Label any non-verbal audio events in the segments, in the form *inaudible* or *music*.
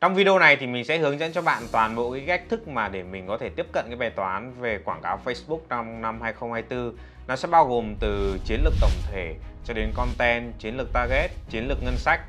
Trong video này thì mình sẽ hướng dẫn cho bạn toàn bộ cái cách thức mà để mình có thể tiếp cận cái bài toán về quảng cáo Facebook trong năm 2024. Nó sẽ bao gồm từ chiến lược tổng thể cho đến content, chiến lược target, chiến lược ngân sách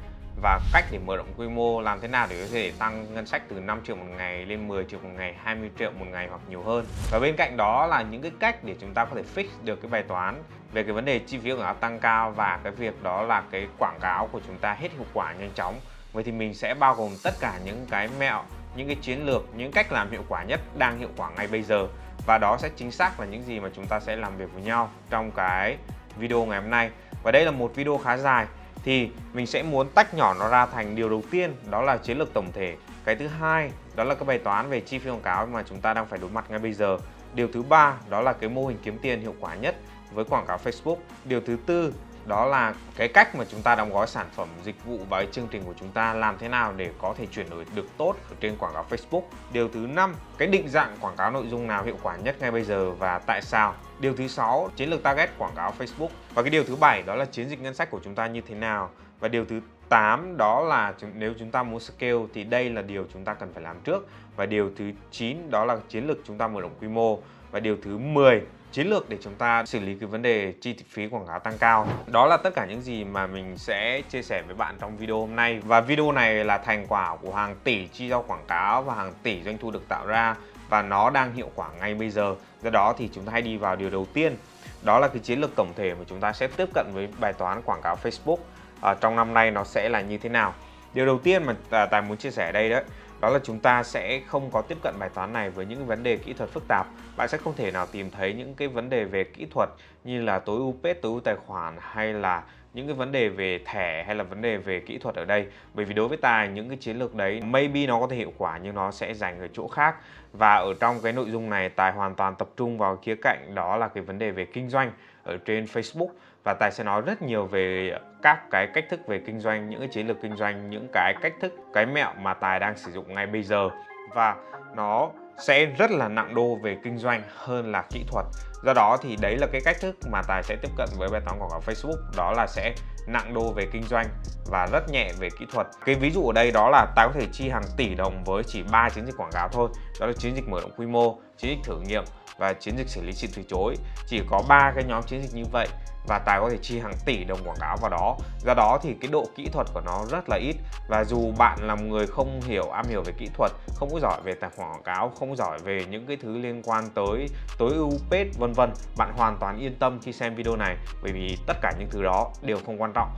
và cách để mở rộng quy mô làm thế nào để có thể tăng ngân sách từ 5 triệu một ngày lên 10 triệu một ngày, 20 triệu một ngày hoặc nhiều hơn. Và bên cạnh đó là những cái cách để chúng ta có thể fix được cái bài toán về cái vấn đề chi phí quảng cáo tăng cao và cái việc đó là cái quảng cáo của chúng ta hết hiệu quả nhanh chóng Vậy thì mình sẽ bao gồm tất cả những cái mẹo, những cái chiến lược, những cách làm hiệu quả nhất đang hiệu quả ngay bây giờ và đó sẽ chính xác là những gì mà chúng ta sẽ làm việc với nhau trong cái video ngày hôm nay. Và đây là một video khá dài thì mình sẽ muốn tách nhỏ nó ra thành điều đầu tiên đó là chiến lược tổng thể. Cái thứ hai đó là cái bài toán về chi phí quảng cáo mà chúng ta đang phải đối mặt ngay bây giờ. Điều thứ ba đó là cái mô hình kiếm tiền hiệu quả nhất với quảng cáo Facebook. Điều thứ tư đó là cái cách mà chúng ta đóng gói sản phẩm dịch vụ và cái chương trình của chúng ta làm thế nào để có thể chuyển đổi được tốt ở trên quảng cáo Facebook. Điều thứ năm, cái định dạng quảng cáo nội dung nào hiệu quả nhất ngay bây giờ và tại sao. Điều thứ sáu, chiến lược target quảng cáo Facebook. Và cái điều thứ bảy đó là chiến dịch ngân sách của chúng ta như thế nào. Và điều thứ 8 đó là nếu chúng ta muốn scale thì đây là điều chúng ta cần phải làm trước. Và điều thứ 9 đó là chiến lược chúng ta mở rộng quy mô. Và điều thứ 10 chiến lược để chúng ta xử lý cái vấn đề chi phí quảng cáo tăng cao. Đó là tất cả những gì mà mình sẽ chia sẻ với bạn trong video hôm nay. Và video này là thành quả của hàng tỷ chi do quảng cáo và hàng tỷ doanh thu được tạo ra và nó đang hiệu quả ngay bây giờ. Do đó thì chúng ta hãy đi vào điều đầu tiên. Đó là cái chiến lược tổng thể mà chúng ta sẽ tiếp cận với bài toán quảng cáo Facebook à, trong năm nay nó sẽ là như thế nào. Điều đầu tiên mà à, Tài muốn chia sẻ đây đó đó là chúng ta sẽ không có tiếp cận bài toán này với những vấn đề kỹ thuật phức tạp. Bạn sẽ không thể nào tìm thấy những cái vấn đề về kỹ thuật như là tối ưu page tối ưu tài khoản hay là những cái vấn đề về thẻ hay là vấn đề về kỹ thuật ở đây. Bởi vì đối với tài những cái chiến lược đấy, maybe nó có thể hiệu quả nhưng nó sẽ dành ở chỗ khác. Và ở trong cái nội dung này, tài hoàn toàn tập trung vào khía cạnh đó là cái vấn đề về kinh doanh ở trên Facebook và tài sẽ nói rất nhiều về các cái cách thức về kinh doanh, những cái chiến lược kinh doanh, những cái cách thức, cái mẹo mà tài đang sử dụng ngay bây giờ. Và nó sẽ rất là nặng đô về kinh doanh hơn là kỹ thuật. Do đó thì đấy là cái cách thức mà tài sẽ tiếp cận với bài toán quảng cáo Facebook. Đó là sẽ nặng đô về kinh doanh và rất nhẹ về kỹ thuật. Cái ví dụ ở đây đó là tài có thể chi hàng tỷ đồng với chỉ ba chiến dịch quảng cáo thôi. Đó là chiến dịch mở rộng quy mô, chiến dịch thử nghiệm và chiến dịch xử lý sự từ chối. Chỉ có ba cái nhóm chiến dịch như vậy và tài có thể chi hàng tỷ đồng quảng cáo vào đó. Do đó thì cái độ kỹ thuật của nó rất là ít. Và dù bạn là người không hiểu, am hiểu về kỹ thuật, không có giỏi về tài khoản quảng cáo, không giỏi về những cái thứ liên quan tới tối ưu page vân vân, bạn hoàn toàn yên tâm khi xem video này. Bởi vì tất cả những thứ đó đều không quan trọng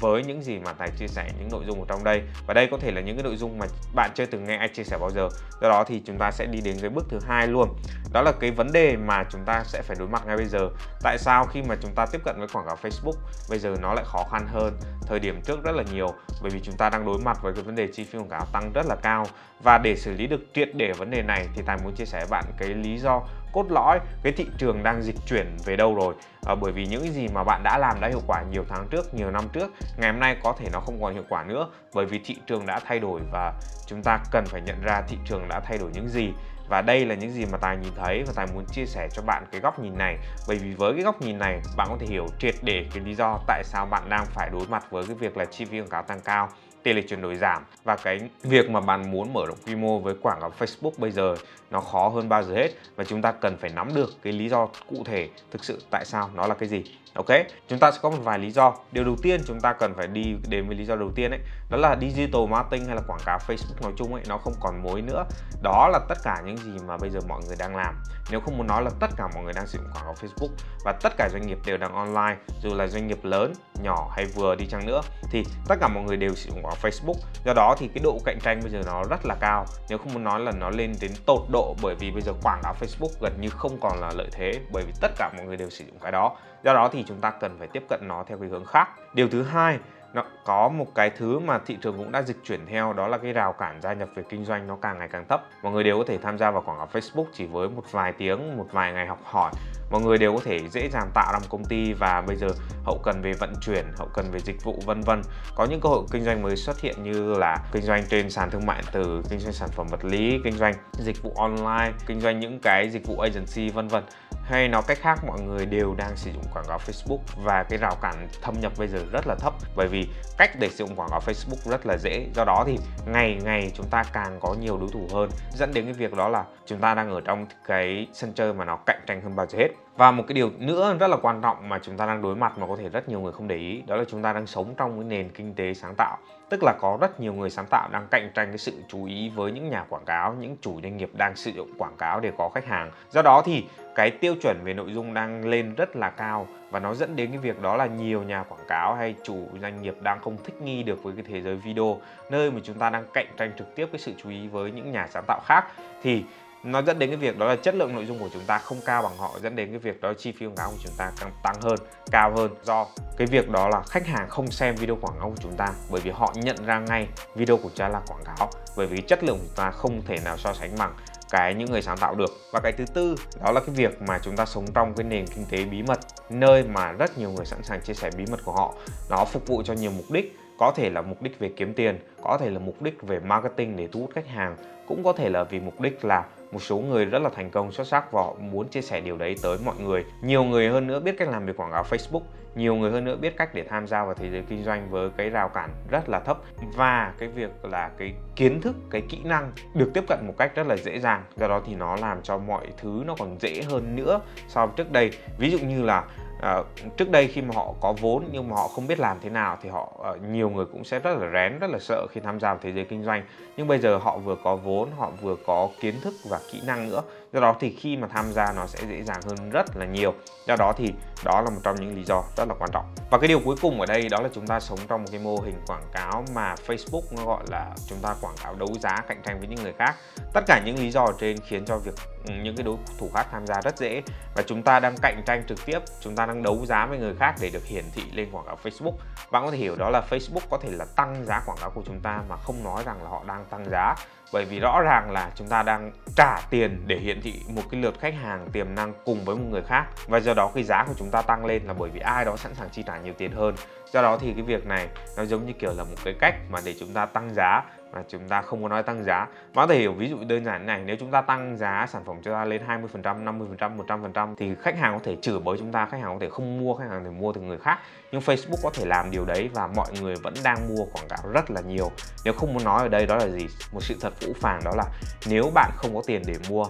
với những gì mà Tài chia sẻ, những nội dung ở trong đây. Và đây có thể là những cái nội dung mà bạn chưa từng nghe ai chia sẻ bao giờ. Do đó thì chúng ta sẽ đi đến cái bước thứ hai luôn. Đó là cái vấn đề mà chúng ta sẽ phải đối mặt ngay bây giờ. Tại sao khi mà chúng ta tiếp cận với quảng cáo Facebook, bây giờ nó lại khó khăn hơn? Thời điểm trước rất là nhiều, bởi vì chúng ta đang đối mặt với cái vấn đề chi phí quảng cáo tăng rất là cao. Và để xử lý được triệt để vấn đề này thì Tài muốn chia sẻ với bạn cái lý do cốt lõi cái thị trường đang dịch chuyển về đâu rồi? À, bởi vì những cái gì mà bạn đã làm đã hiệu quả nhiều tháng trước nhiều năm trước ngày hôm nay có thể nó không còn hiệu quả nữa bởi vì thị trường đã thay đổi và chúng ta cần phải nhận ra thị trường đã thay đổi những gì. Và đây là những gì mà tài nhìn thấy và tài muốn chia sẻ cho bạn cái góc nhìn này. Bởi vì với cái góc nhìn này bạn có thể hiểu triệt để cái lý do tại sao bạn đang phải đối mặt với cái việc là chi phí quảng cáo tăng cao tỷ lệ chuyển đổi giảm. Và cái việc mà bạn muốn mở rộng quy mô với quảng cáo Facebook bây giờ nó khó hơn bao giờ hết. Và chúng ta cần phải nắm được cái lý do cụ thể thực sự tại sao nó là cái gì ok? Chúng ta sẽ có một vài lý do. Điều đầu tiên chúng ta cần phải đi đến với lý do đầu tiên ấy, đó là digital marketing hay là quảng cáo Facebook nói chung ấy, nó không còn mối nữa. Đó là tất cả những gì mà bây giờ mọi người đang làm. Nếu không muốn nói là tất cả mọi người đang sử dụng quảng cáo Facebook và tất cả doanh nghiệp đều đang online, dù là doanh nghiệp lớn, nhỏ hay vừa đi chăng nữa, thì tất cả mọi người đều sử dụng quảng cáo Facebook. Do đó thì cái độ cạnh tranh bây giờ nó rất là cao. Nếu không muốn nói là nó lên đến tột độ bởi vì bây giờ quảng cáo Facebook gần như không còn là lợi thế bởi vì tất cả mọi người đều sử dụng cái đó do đó thì chúng ta cần phải tiếp cận nó theo cái hướng khác. Điều thứ hai, nó có một cái thứ mà thị trường cũng đã dịch chuyển theo, đó là cái rào cản gia nhập về kinh doanh nó càng ngày càng thấp. Mọi người đều có thể tham gia vào quảng cáo Facebook chỉ với một vài tiếng, một vài ngày học hỏi mọi người đều có thể dễ dàng tạo ra một công ty và bây giờ hậu cần về vận chuyển, hậu cần về dịch vụ, vân vân. Có những cơ hội kinh doanh mới xuất hiện như là kinh doanh trên sàn thương mại từ, kinh doanh sản phẩm vật lý, kinh doanh dịch vụ online, kinh doanh những cái dịch vụ agency, vân vân. Hay nói cách khác, mọi người đều đang sử dụng quảng cáo Facebook và cái rào cản thâm nhập bây giờ rất là thấp. Bởi vì cách để sử dụng quảng cáo Facebook rất là dễ. Do đó thì ngày ngày chúng ta càng có nhiều đối thủ hơn. Dẫn đến cái việc đó là chúng ta đang ở trong cái sân chơi mà nó cạnh tranh hơn bao giờ hết và một cái điều nữa rất là quan trọng mà chúng ta đang đối mặt mà có thể rất nhiều người không để ý, đó là chúng ta đang sống trong cái nền kinh tế sáng tạo. Tức là có rất nhiều người sáng tạo đang cạnh tranh cái sự chú ý với những nhà quảng cáo, những chủ doanh nghiệp đang sử dụng quảng cáo để có khách hàng. Do đó thì cái tiêu chuẩn về nội dung đang lên rất là cao và nó dẫn đến cái việc đó là nhiều nhà quảng cáo hay chủ doanh nghiệp đang không thích nghi được với cái thế giới video, nơi mà chúng ta đang cạnh tranh trực tiếp cái sự chú ý với những nhà sáng tạo khác. Thì nó dẫn đến cái việc đó là chất lượng nội dung của chúng ta không cao bằng họ, dẫn đến cái việc đó chi phí quảng cáo của chúng ta càng tăng hơn, cao hơn do cái việc đó là khách hàng không xem video quảng cáo của chúng ta. Bởi vì họ nhận ra ngay video của chúng ta là quảng cáo. Bởi vì chất lượng của chúng ta không thể nào so sánh bằng cái những người sáng tạo được. Và cái thứ tư, đó là cái việc mà chúng ta sống trong cái nền kinh tế bí mật, nơi mà rất nhiều người sẵn sàng chia sẻ bí mật của họ. Nó phục vụ cho nhiều mục đích, có thể là mục đích về kiếm tiền, có thể là mục đích về marketing để thu hút khách hàng, cũng có thể là vì mục đích là một số người rất là thành công, xuất sắc và họ muốn chia sẻ điều đấy tới mọi người. Nhiều người hơn nữa biết cách làm việc quảng cáo Facebook, nhiều người hơn nữa biết cách để tham gia vào thế giới kinh doanh với cái rào cản rất là thấp. Và cái việc là cái kiến thức, cái kỹ năng được tiếp cận một cách rất là dễ dàng, do đó thì nó làm cho mọi thứ nó còn dễ hơn nữa so với trước đây. Ví dụ như là À, trước đây khi mà họ có vốn nhưng mà họ không biết làm thế nào thì họ ờ, nhiều người cũng sẽ rất là rén rất là sợ khi tham gia vào thế giới kinh doanh. Nhưng bây giờ họ vừa có vốn họ vừa có kiến thức và kỹ năng nữa. Do đó thì khi mà tham gia nó sẽ dễ dàng hơn rất là nhiều. Do đó thì đó là một trong những lý do rất là quan trọng. Và cái điều cuối cùng ở đây đó là chúng ta sống trong một cái mô hình quảng cáo mà Facebook nó gọi là chúng ta quảng cáo đấu giá cạnh tranh với những người khác. Tất cả những lý do ở trên khiến cho việc những cái đối thủ khác tham gia rất dễ. Và chúng ta đang cạnh tranh trực tiếp, chúng ta đang đấu giá với người khác để được hiển thị lên quảng cáo Facebook. Bạn có thể hiểu đó là Facebook có thể là tăng giá quảng cáo của chúng ta mà không nói rằng là họ đang tăng giá. Bởi vì rõ ràng là chúng ta đang trả tiền để hiển thị một cái lượt khách hàng tiềm năng cùng với một người khác. Và do đó cái giá của chúng ta tăng lên là bởi vì ai đó sẵn sàng chi trả nhiều tiền hơn. Do đó thì cái việc này nó giống như kiểu là một cái cách mà để chúng ta tăng giá mà chúng ta không có nói tăng giá. Bạn có thể hiểu, ví dụ đơn giản này, nếu chúng ta tăng giá sản phẩm cho ta lên 20% 50% 100% thì khách hàng có thể chửi bới chúng ta, khách hàng có thể không mua, khách hàng có thể mua từ người khác. Nhưng Facebook có thể làm điều đấy và mọi người vẫn đang mua quảng cáo rất là nhiều. Nếu không muốn nói ở đây, đó là gì? Một sự thật phũ phàng đó là nếu bạn không có tiền để mua,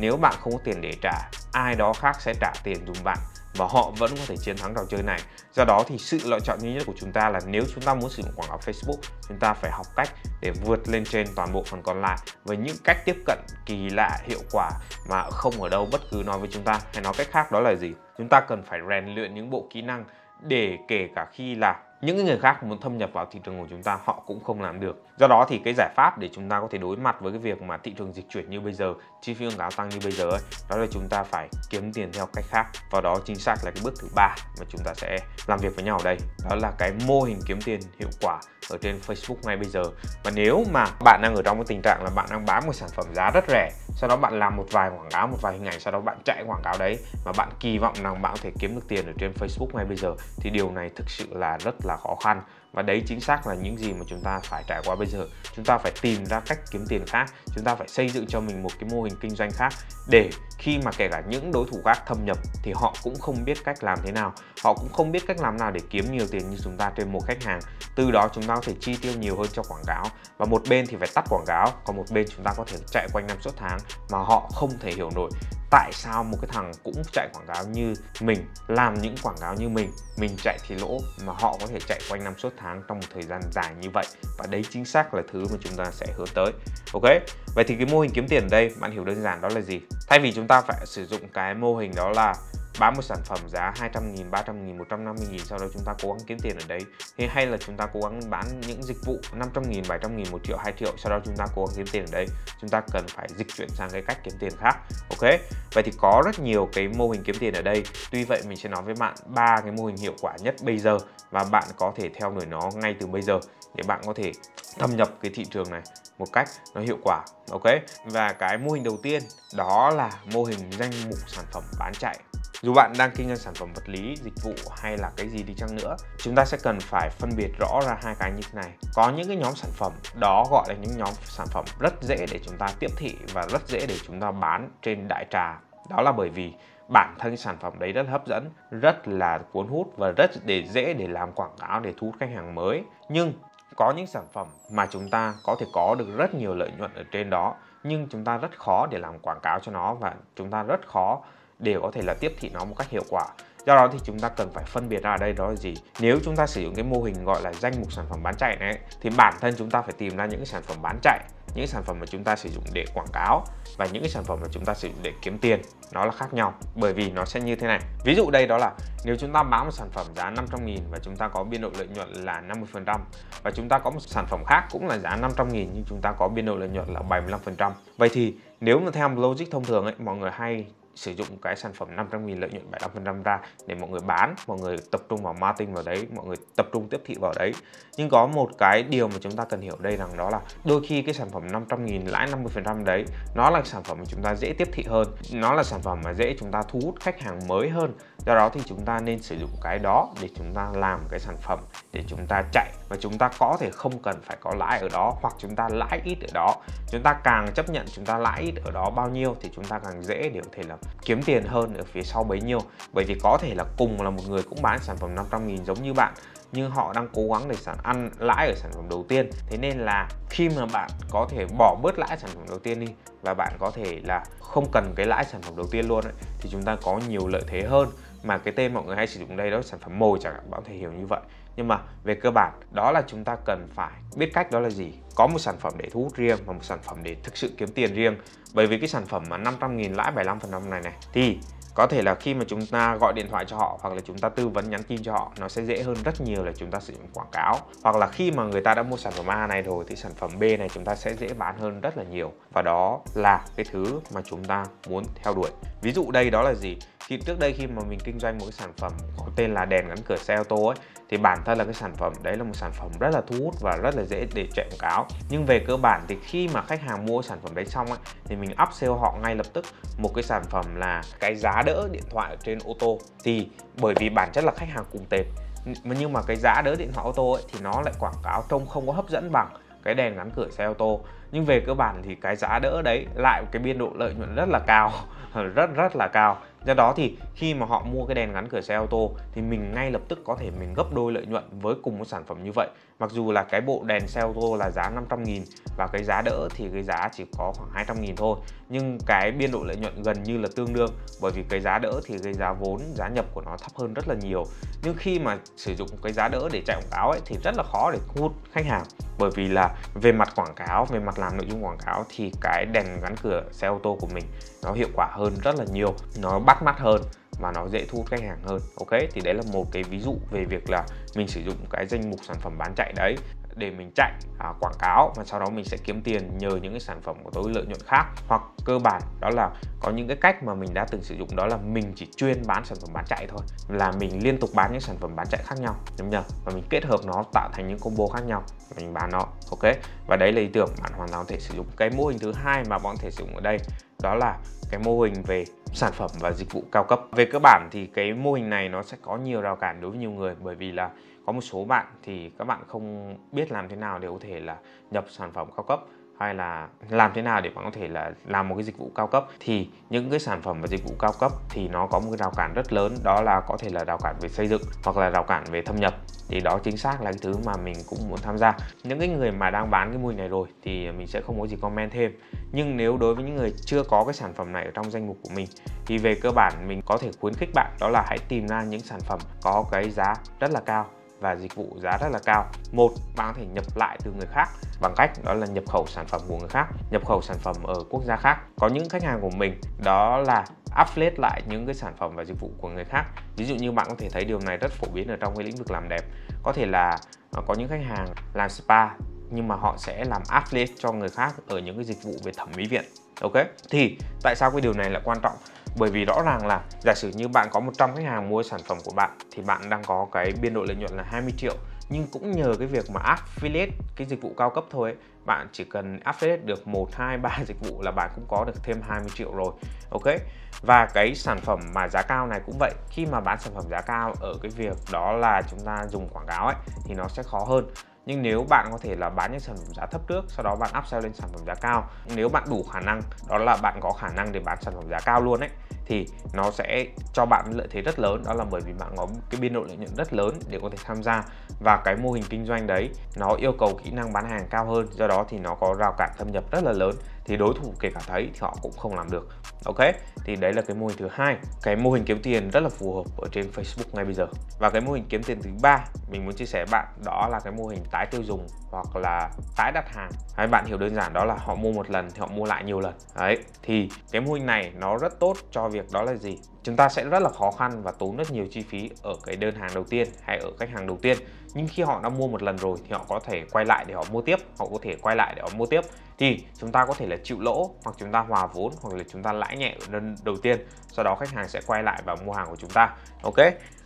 nếu bạn không có tiền để trả, ai đó khác sẽ trả tiền dùm bạn và họ vẫn có thể chiến thắng trò chơi này. Do đó thì sự lựa chọn duy nhất của chúng ta là nếu chúng ta muốn sử dụng quảng cáo Facebook, chúng ta phải học cách để vượt lên trên toàn bộ phần còn lại với những cách tiếp cận kỳ lạ, hiệu quả mà không ở đâu bất cứ nói với chúng ta. Hay nói cách khác đó là gì? Chúng ta cần phải rèn luyện những bộ kỹ năng để kể cả khi là những người khác muốn thâm nhập vào thị trường của chúng ta, họ cũng không làm được do đó thì cái giải pháp để chúng ta có thể đối mặt với cái việc mà thị trường dịch chuyển như bây giờ chi phí quảng cáo tăng như bây giờ ấy, đó là chúng ta phải kiếm tiền theo cách khác. Và đó chính xác là cái bước thứ ba mà chúng ta sẽ làm việc với nhau ở đây. Đó là cái mô hình kiếm tiền hiệu quả ở trên Facebook ngay bây giờ. Và nếu mà bạn đang ở trong cái tình trạng là bạn đang bán một sản phẩm giá rất rẻ sau đó bạn làm một vài quảng cáo một vài hình ảnh sau đó bạn chạy quảng cáo đấy mà bạn kỳ vọng rằng bạn có thể kiếm được tiền ở trên Facebook ngay bây giờ thì điều này thực sự là rất là khó khăn và đấy chính xác là những gì mà chúng ta phải trải qua bây giờ. Chúng ta phải tìm ra cách kiếm tiền khác, chúng ta phải xây dựng cho mình một cái mô hình kinh doanh khác để khi mà kể cả những đối thủ khác thâm nhập thì họ cũng không biết cách làm thế nào. Họ cũng không biết cách làm nào để kiếm nhiều tiền như chúng ta trên một khách hàng. Từ đó chúng ta có thể chi tiêu nhiều hơn cho quảng cáo. Và một bên thì phải tắt quảng cáo, còn một bên chúng ta có thể chạy quanh năm suốt tháng mà họ không thể hiểu nổi tại sao một cái thằng cũng chạy quảng cáo như mình, làm những quảng cáo như mình mình chạy thì lỗ mà họ có thể chạy quanh năm suốt tháng trong một thời gian dài như vậy? Và đấy chính xác là thứ mà chúng ta sẽ hướng tới. Ok? Vậy thì cái mô hình kiếm tiền ở đây, bạn hiểu đơn giản đó là gì? Thay vì chúng ta phải sử dụng cái mô hình đó là bán một sản phẩm giá 200 nghìn, 300 nghìn, 150 nghìn sau đó chúng ta cố gắng kiếm tiền ở đấy. Hay, hay là chúng ta cố gắng bán những dịch vụ 500 nghìn, 700 nghìn, 1 triệu, 2 triệu sau đó chúng ta cố gắng kiếm tiền ở đấy. Chúng ta cần phải dịch chuyển sang cái cách kiếm tiền khác ok? Vậy thì có rất nhiều cái mô hình kiếm tiền ở đây. Tuy vậy mình sẽ nói với bạn ba cái mô hình hiệu quả nhất bây giờ và bạn có thể theo đuổi nó ngay từ bây giờ để bạn có thể thâm nhập cái thị trường này một cách nó hiệu quả ok? Và cái mô hình đầu tiên đó là mô hình danh mục sản phẩm bán chạy dù bạn đang kinh doanh sản phẩm vật lý, dịch vụ hay là cái gì đi chăng nữa, chúng ta sẽ cần phải phân biệt rõ ra hai cái như thế này. Có những cái nhóm sản phẩm, đó gọi là những nhóm sản phẩm rất dễ để chúng ta tiếp thị và rất dễ để chúng ta bán trên đại trà. Đó là bởi vì bản thân sản phẩm đấy rất hấp dẫn, rất là cuốn hút và rất để dễ để làm quảng cáo để thu hút khách hàng mới. Nhưng có những sản phẩm mà chúng ta có thể có được rất nhiều lợi nhuận ở trên đó, nhưng chúng ta rất khó để làm quảng cáo cho nó và chúng ta rất khó để có thể là tiếp thị nó một cách hiệu quả. Do đó thì chúng ta cần phải phân biệt ra ở đây đó là gì. Nếu chúng ta sử dụng cái mô hình gọi là danh mục sản phẩm bán chạy này, thì bản thân chúng ta phải tìm ra những cái sản phẩm bán chạy, những sản phẩm mà chúng ta sử dụng để quảng cáo và những cái sản phẩm mà chúng ta sử dụng để kiếm tiền. Nó là khác nhau, bởi vì nó sẽ như thế này. Ví dụ đây đó là nếu chúng ta bán một sản phẩm giá 500 nghìn và chúng ta có biên độ lợi nhuận là 50% và chúng ta có một sản phẩm khác cũng là giá 500 nghìn nhưng chúng ta có biên độ lợi nhuận là 75% vậy thì nếu mà theo logic thông thường ấy, mọi người hay sử dụng cái sản phẩm 500 nghìn lợi nhuận 75% ra để mọi người bán, mọi người tập trung vào marketing vào đấy, mọi người tập trung tiếp thị vào đấy. Nhưng có một cái điều mà chúng ta cần hiểu đây rằng đó là đôi khi cái sản phẩm 500 nghìn lãi 50% đấy nó là sản phẩm mà chúng ta dễ tiếp thị hơn, nó là sản phẩm mà dễ chúng ta thu hút khách hàng mới hơn. Do đó thì chúng ta nên sử dụng cái đó để chúng ta làm cái sản phẩm để chúng ta chạy và chúng ta có thể không cần phải có lãi ở đó hoặc chúng ta lãi ít ở đó. Chúng ta càng chấp nhận chúng ta lãi ít ở đó bao nhiêu thì chúng ta càng dễ để có thể là kiếm tiền hơn ở phía sau bấy nhiêu. Bởi vì có thể là cùng là một người cũng bán sản phẩm 500 nghìn giống như bạn nhưng họ đang cố gắng để sản ăn lãi ở sản phẩm đầu tiên. Thế nên là khi mà bạn có thể bỏ bớt lãi sản phẩm đầu tiên đi và bạn có thể là không cần cái lãi sản phẩm đầu tiên luôn ấy, thì chúng ta có nhiều lợi thế hơn. Mà cái tên mọi người hay sử dụng đây đó là sản phẩm mồi chẳng hạn bạn có thể hiểu như vậy. Nhưng mà về cơ bản đó là chúng ta cần phải biết cách đó là gì. Có một sản phẩm để thu hút riêng và một sản phẩm để thực sự kiếm tiền riêng bởi vì cái sản phẩm mà 500 nghìn lãi 75% này này, thì có thể là khi mà chúng ta gọi điện thoại cho họ, hoặc là chúng ta tư vấn nhắn tin cho họ, nó sẽ dễ hơn rất nhiều là chúng ta sử dụng quảng cáo. Hoặc là khi mà người ta đã mua sản phẩm A này rồi, thì sản phẩm B này chúng ta sẽ dễ bán hơn rất là nhiều. Và đó là cái thứ mà chúng ta muốn theo đuổi. Ví dụ đây đó là gì? Khi trước đây khi mà mình kinh doanh một cái sản phẩm có tên là đèn gắn cửa xe ô tô ấy thì bản thân là cái sản phẩm đấy là một sản phẩm rất là thu hút và rất là dễ để chạy quảng cáo. Nhưng về cơ bản thì khi mà khách hàng mua sản phẩm đấy xong ấy, thì mình upsell họ ngay lập tức một cái sản phẩm là cái giá đỡ điện thoại trên ô tô. Thì bởi vì bản chất là khách hàng cùng tệp nhưng mà cái giá đỡ điện thoại ô tô ấy, thì nó lại quảng cáo trông không có hấp dẫn bằng cái đèn gắn cửa xe ô tô. Nhưng về cơ bản thì cái giá đỡ đấy lại cái biên độ lợi nhuận rất là cao *laughs* rất rất là cao do đó thì khi mà họ mua cái đèn gắn cửa xe ô tô thì mình ngay lập tức có thể mình gấp đôi lợi nhuận với cùng một sản phẩm như vậy mặc dù là cái bộ đèn xe ô tô là giá 500 nghìn và cái giá đỡ thì cái giá chỉ có khoảng 200 nghìn thôi. Nhưng cái biên độ lợi nhuận gần như là tương đương, bởi vì cái giá đỡ thì cái giá vốn, giá nhập của nó thấp hơn rất là nhiều. Nhưng khi mà sử dụng cái giá đỡ để chạy quảng cáo ấy thì rất là khó để thu hút khách hàng, bởi vì là về mặt quảng cáo, về mặt làm nội dung quảng cáo thì cái đèn gắn cửa xe ô tô của mình nó hiệu quả hơn rất là nhiều, nó bắt mắt hơn mà nó dễ thu hút khách hàng hơn. Ok thì đấy là một cái ví dụ về việc là mình sử dụng cái danh mục sản phẩm bán chạy đấy để mình chạy à, quảng cáo và sau đó mình sẽ kiếm tiền nhờ những cái sản phẩm của tôi lợi nhuận khác. Hoặc cơ bản đó là có những cái cách mà mình đã từng sử dụng đó là mình chỉ chuyên bán sản phẩm bán chạy thôi là mình liên tục bán những sản phẩm bán chạy khác nhau đúng nhờ và mình kết hợp nó tạo thành những combo khác nhau mình bán nó ok? Và đấy là ý tưởng bạn hoàn toàn có thể sử dụng. Cái mô hình thứ hai mà bạn có thể sử dụng ở đây đó là cái mô hình về sản phẩm và dịch vụ cao cấp. Về cơ bản thì cái mô hình này nó sẽ có nhiều rào cản đối với nhiều người, bởi vì là có một số bạn thì các bạn không biết làm thế nào để có thể là nhập sản phẩm cao cấp hay là làm thế nào để bạn có thể là làm một cái dịch vụ cao cấp? Thì những cái sản phẩm và dịch vụ cao cấp thì nó có một cái rào cản rất lớn, đó là có thể là rào cản về xây dựng hoặc là rào cản về thâm nhập. Thì đó chính xác là cái thứ mà mình cũng muốn tham gia. Những cái người mà đang bán cái mô hình này rồi thì mình sẽ không có gì comment thêm. Nhưng nếu đối với những người chưa có cái sản phẩm này ở trong danh mục của mình, thì về cơ bản mình có thể khuyến khích bạn đó là hãy tìm ra những sản phẩm có cái giá rất là cao và dịch vụ giá rất là cao. Một, bạn có thể nhập lại từ người khác bằng cách đó là nhập khẩu sản phẩm của người khác, nhập khẩu sản phẩm ở quốc gia khác. Có những khách hàng của mình, đó là affiliate lại những cái sản phẩm và dịch vụ của người khác. Ví dụ như bạn có thể thấy điều này rất phổ biến ở trong cái lĩnh vực làm đẹp. Có thể là ờ, có những khách hàng làm spa, nhưng mà họ sẽ làm affiliate cho người khác ở những cái dịch vụ về thẩm mỹ viện. Ok? Thì tại sao cái điều này là quan trọng? Bởi vì rõ ràng là giả sử như bạn có 100 khách hàng mua sản phẩm của bạn thì bạn đang có cái biên độ lợi nhuận là 20 triệu. Nhưng cũng nhờ cái việc mà affiliate cái dịch vụ cao cấp thôi ấy, bạn chỉ cần affiliate được 1, 2, 3 dịch vụ là bạn cũng có được thêm 20 triệu rồi. Ok? Và cái sản phẩm mà giá cao này cũng vậy. Khi mà bán sản phẩm giá cao ở cái việc đó là chúng ta dùng quảng cáo ấy thì nó sẽ khó hơn nhưng nếu bạn có thể là bán những sản phẩm giá thấp trước, sau đó bạn upsell lên sản phẩm giá cao. Nếu bạn đủ khả năng, đó là bạn có khả năng để bán sản phẩm giá cao luôn ấy, thì nó sẽ cho bạn lợi thế rất lớn. Đó là bởi vì bạn có cái biên độ lợi nhuận rất lớn để có thể tham gia và cái mô hình kinh doanh đấy. Nó yêu cầu kỹ năng bán hàng cao hơn, do đó thì nó có rào cản thâm nhập rất là lớn thì đối thủ kể cả thấy thì họ cũng không làm được. Ok, thì đấy là cái mô hình thứ hai. Cái mô hình kiếm tiền rất là phù hợp ở trên Facebook ngay bây giờ. Và cái mô hình kiếm tiền thứ ba, mình muốn chia sẻ với bạn, đó là cái mô hình tái tiêu dùng hoặc là tái đặt hàng. Hay bạn hiểu đơn giản đó là họ mua một lần thì họ mua lại nhiều lần. Đấy, thì cái mô hình này nó rất tốt cho việc đó là gì? Chúng ta sẽ rất là khó khăn và tốn rất nhiều chi phí ở cái đơn hàng đầu tiên hay ở khách hàng đầu tiên nhưng khi họ đã mua một lần rồi thì họ có thể quay lại để họ mua tiếp họ có thể quay lại để họ mua tiếp. Thì chúng ta có thể là chịu lỗ hoặc chúng ta hòa vốn hoặc là chúng ta lãi nhẹ ở đầu tiên sau đó khách hàng sẽ quay lại và mua hàng của chúng ta. Ok?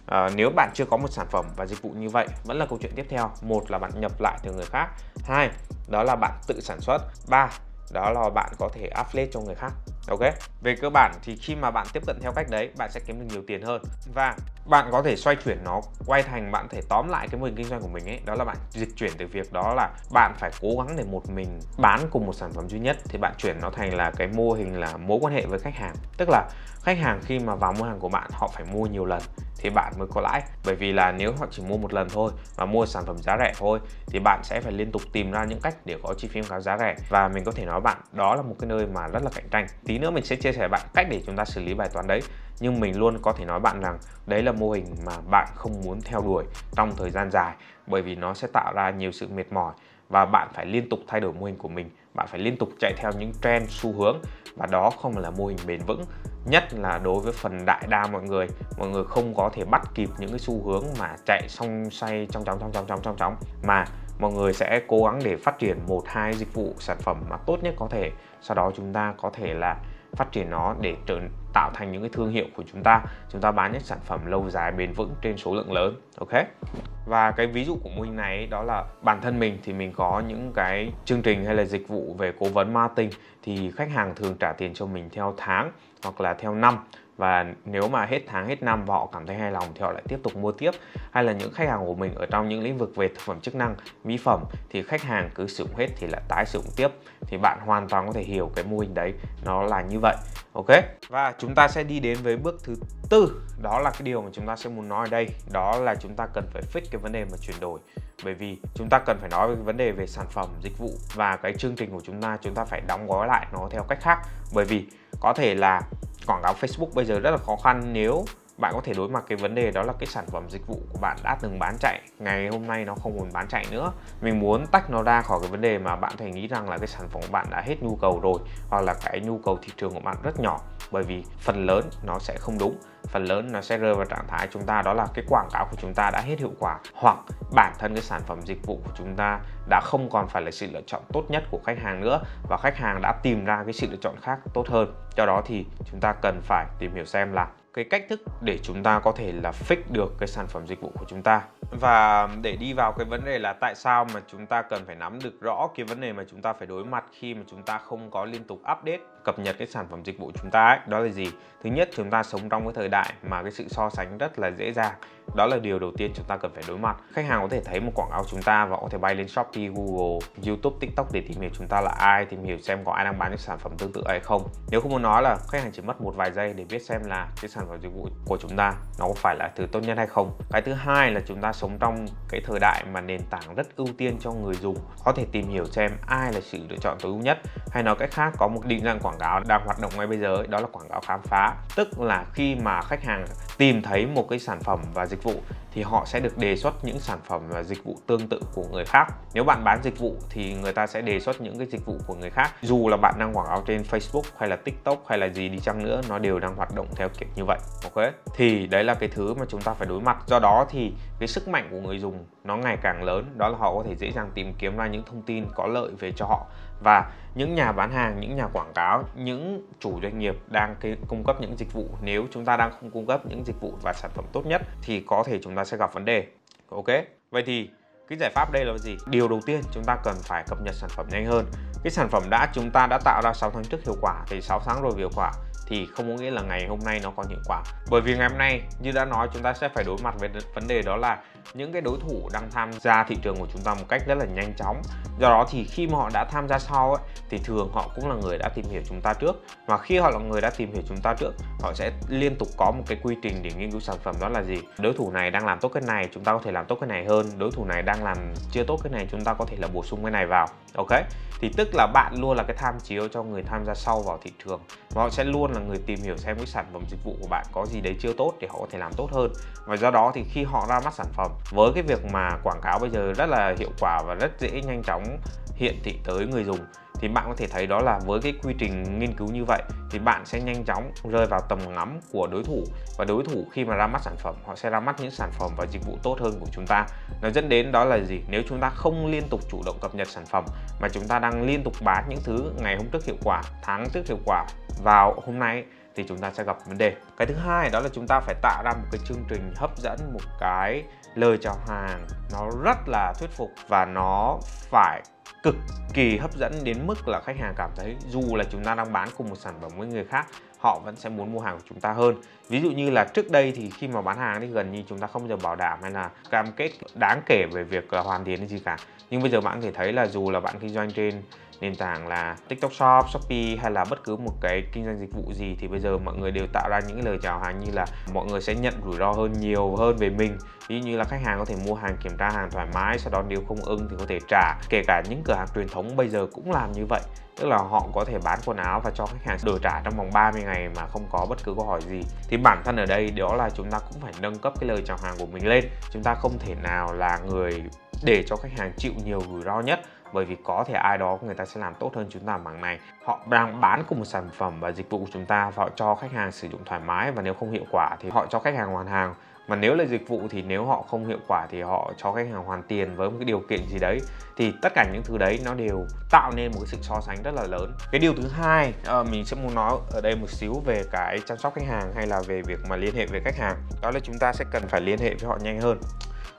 À, nếu bạn chưa có một sản phẩm và dịch vụ như vậy vẫn là câu chuyện tiếp theo. Một là bạn nhập lại từ người khác. Hai đó là bạn tự sản xuất. Ba đó là bạn có thể affiliate cho người khác. Ok? Về cơ bản thì khi mà bạn tiếp cận theo cách đấy bạn sẽ kiếm được nhiều tiền hơn. Và bạn có thể xoay chuyển nó quay thành bạn thể tóm lại cái mô hình kinh doanh của mình ấy, đó là bạn dịch chuyển từ việc đó là bạn phải cố gắng để một mình bán cùng một sản phẩm duy nhất, thì bạn chuyển nó thành là cái mô hình là mối quan hệ với khách hàng. Tức là khách hàng khi mà vào mua hàng của bạn, họ phải mua nhiều lần thì bạn mới có lãi. Bởi vì là nếu họ chỉ mua một lần thôi và mua sản phẩm giá rẻ thôi, thì bạn sẽ phải liên tục tìm ra những cách để có chi phí quảng giá rẻ. Và mình có thể nói bạn, đó là một cái nơi mà rất là cạnh tranh. Tí nữa mình sẽ chia sẻ bạn cách để chúng ta xử lý bài toán đấy nhưng mình luôn có thể nói bạn rằng đấy là mô hình mà bạn không muốn theo đuổi trong thời gian dài, bởi vì nó sẽ tạo ra nhiều sự mệt mỏi và bạn phải liên tục thay đổi mô hình của mình, bạn phải liên tục chạy theo những trend xu hướng và đó không là mô hình bền vững. Nhất là đối với phần đại đa mọi người mọi người không có thể bắt kịp những cái xu hướng mà chạy song say trong chóng trong chóng, trong trong chóng, mà mọi người sẽ cố gắng để phát triển một, hai dịch vụ sản phẩm mà tốt nhất có thể. Sau đó chúng ta có thể là phát triển nó để trở, tạo thành những cái thương hiệu của chúng ta. Chúng ta bán những sản phẩm lâu dài, bền vững trên số lượng lớn, ok? Và cái ví dụ của mô hình này đó là bản thân mình thì mình có những cái chương trình hay là dịch vụ về cố vấn marketing thì khách hàng thường trả tiền cho mình theo tháng hoặc là theo năm và nếu mà hết tháng, hết năm và họ cảm thấy hài lòng thì họ lại tiếp tục mua tiếp. Hay là những khách hàng của mình ở trong những lĩnh vực về thực phẩm chức năng, mỹ phẩm thì khách hàng cứ sử dụng hết thì lại tái sử dụng tiếp. Thì bạn hoàn toàn có thể hiểu cái mô hình đấy, nó là như vậy. Ok? Và chúng ta sẽ đi đến với bước thứ tư. Đó là cái điều mà chúng ta sẽ muốn nói ở đây. Đó là chúng ta cần phải fix cái vấn đề mà chuyển đổi. Bởi vì chúng ta cần phải nói về cái vấn đề về sản phẩm, dịch vụ và cái chương trình của chúng ta chúng ta phải đóng gói lại nó theo cách khác. Bởi vì có thể là quảng cáo Facebook bây giờ rất là khó khăn. Nếu bạn có thể đối mặt cái vấn đề đó là cái sản phẩm dịch vụ của bạn đã từng bán chạy, ngày hôm nay nó không còn bán chạy nữa. Mình muốn tách nó ra khỏi cái vấn đề mà bạn thể nghĩ rằng là cái sản phẩm của bạn đã hết nhu cầu rồi, hoặc là cái nhu cầu thị trường của bạn rất nhỏ. Bởi vì phần lớn nó sẽ không đúng, phần lớn nó sẽ rơi vào trạng thái chúng ta đó là cái quảng cáo của chúng ta đã hết hiệu quả, hoặc bản thân cái sản phẩm dịch vụ của chúng ta đã không còn phải là sự lựa chọn tốt nhất của khách hàng nữa, và khách hàng đã tìm ra cái sự lựa chọn khác tốt hơn. Do đó thì chúng ta cần phải tìm hiểu xem là cái cách thức để chúng ta có thể là fix được cái sản phẩm dịch vụ của chúng ta. Và để đi vào cái vấn đề là tại sao mà chúng ta cần phải nắm được rõ cái vấn đề mà chúng ta phải đối mặt khi mà chúng ta không có liên tục update cập nhật cái sản phẩm dịch vụ chúng ta ấy, đó là gì? Thứ nhất, chúng ta sống trong cái thời đại mà cái sự so sánh rất là dễ dàng. Đó là điều đầu tiên chúng ta cần phải đối mặt. Khách hàng có thể thấy một quảng cáo chúng ta và có thể bay lên shopee, google, youtube, tiktok để tìm hiểu chúng ta là ai, tìm hiểu xem có ai đang bán những sản phẩm tương tự hay không. Nếu không muốn nói là khách hàng chỉ mất một vài giây để biết xem là cái sản phẩm dịch vụ của chúng ta nó có phải là thứ tốt nhất hay không. Cái thứ hai là chúng ta sống trong cái thời đại mà nền tảng rất ưu tiên cho người dùng. Có thể tìm hiểu xem ai là sự lựa chọn tối ưu nhất. Hay nói cách khác, có một định dạng quảng cáo đang hoạt động ngay bây giờ đó là quảng cáo khám phá. Tức là khi mà khách hàng tìm thấy một cái sản phẩm và dịch vụ thì họ sẽ được đề xuất những sản phẩm và dịch vụ tương tự của người khác. Nếu bạn bán dịch vụ thì người ta sẽ đề xuất những cái dịch vụ của người khác. Dù là bạn đang quảng cáo trên Facebook hay là TikTok hay là gì đi chăng nữa, nó đều đang hoạt động theo kiểu như vậy. Ok? Thì đấy là cái thứ mà chúng ta phải đối mặt. Do đó thì cái sức mạnh của người dùng nó ngày càng lớn. Đó là họ có thể dễ dàng tìm kiếm ra những thông tin có lợi về cho họ và những nhà bán hàng, những nhà quảng cáo, những chủ doanh nghiệp đang cung cấp những dịch vụ. Nếu chúng ta đang không cung cấp những dịch vụ và sản phẩm tốt nhất, thì có thể chúng ta sẽ gặp vấn đề. Ok? Vậy thì cái giải pháp đây là gì? Điều đầu tiên chúng ta cần phải cập nhật sản phẩm nhanh hơn. Cái sản phẩm đã, chúng ta đã tạo ra 6 tháng trước hiệu quả. Thì 6 tháng rồi hiệu quả, thì không có nghĩa là ngày hôm nay nó có hiệu quả. Bởi vì ngày hôm nay, như đã nói, chúng ta sẽ phải đối mặt với vấn đề đó là những cái đối thủ đang tham gia thị trường của chúng ta một cách rất là nhanh chóng. Do đó thì khi mà họ đã tham gia sau ấy, thì thường họ cũng là người đã tìm hiểu chúng ta trước. Và khi họ là người đã tìm hiểu chúng ta trước họ sẽ liên tục có một cái quy trình để nghiên cứu sản phẩm đó là gì? Đối thủ này đang làm tốt cái này chúng ta có thể làm tốt cái này hơn. Đối thủ này đang làm chưa tốt cái này chúng ta có thể là bổ sung cái này vào. Ok? Thì tức là bạn luôn là cái tham chiếu cho người tham gia sau vào thị trường. Và họ sẽ luôn là người tìm hiểu xem cái sản phẩm dịch vụ của bạn có gì đấy chưa tốt để họ có thể làm tốt hơn. Và do đó thì khi họ ra mắt sản phẩm với cái việc mà quảng cáo bây giờ rất là hiệu quả và rất dễ nhanh chóng hiện thị tới người dùng, thì bạn có thể thấy đó là với cái quy trình nghiên cứu như vậy, thì bạn sẽ nhanh chóng rơi vào tầm ngắm của đối thủ. Và đối thủ khi mà ra mắt sản phẩm, họ sẽ ra mắt những sản phẩm và dịch vụ tốt hơn của chúng ta. Nó dẫn đến đó là gì? Nếu chúng ta không liên tục chủ động cập nhật sản phẩm, mà chúng ta đang liên tục bán những thứ ngày hôm trước hiệu quả, tháng trước hiệu quả, vào hôm nay, thì chúng ta sẽ gặp vấn đề. Cái thứ hai đó là chúng ta phải tạo ra một cái chương trình hấp dẫn, một cái lời chào hàng, nó rất là thuyết phục và nó phải cực kỳ hấp dẫn đến mức là khách hàng cảm thấy dù là chúng ta đang bán cùng một sản phẩm với người khác, họ vẫn sẽ muốn mua hàng của chúng ta hơn. Ví dụ như là trước đây thì khi mà bán hàng thì gần như chúng ta không bao giờ bảo đảm hay là cam kết đáng kể về việc ờ, hoàn tiền hay gì cả. Nhưng bây giờ bạn có thể thấy là dù là bạn kinh doanh trên nền tảng là TikTok Shop, Shopee hay là bất cứ một cái kinh doanh dịch vụ gì thì bây giờ mọi người đều tạo ra những lời chào hàng như là mọi người sẽ nhận rủi ro hơn nhiều hơn về mình. Ví như là khách hàng có thể mua hàng kiểm tra hàng thoải mái sau đó nếu không ưng thì có thể trả. Kể cả những cửa hàng truyền thống bây giờ cũng làm như vậy. Tức là họ có thể bán quần áo và cho khách hàng đổi trả trong vòng 30 ngày mà không có bất cứ câu hỏi gì. Thì bản thân ở đây đó là chúng ta cũng phải nâng cấp cái lời chào hàng của mình lên. Chúng ta không thể nào là người để cho khách hàng chịu nhiều rủi ro nhất bởi vì có thể ai đó người ta sẽ làm tốt hơn chúng ta mảng này. Họ đang bán cùng một sản phẩm và dịch vụ của chúng ta và họ cho khách hàng sử dụng thoải mái và nếu không hiệu quả thì họ cho khách hàng hoàn hàng. Mà nếu là dịch vụ thì nếu họ không hiệu quả thì họ cho khách hàng hoàn tiền với một cái điều kiện gì đấy. Thì tất cả những thứ đấy nó đều tạo nên một cái sự so sánh rất là lớn. Cái điều thứ hai ờ, mình sẽ muốn nói ở đây một xíu về cái chăm sóc khách hàng hay là về việc mà liên hệ với khách hàng. Đó là chúng ta sẽ cần phải liên hệ với họ nhanh hơn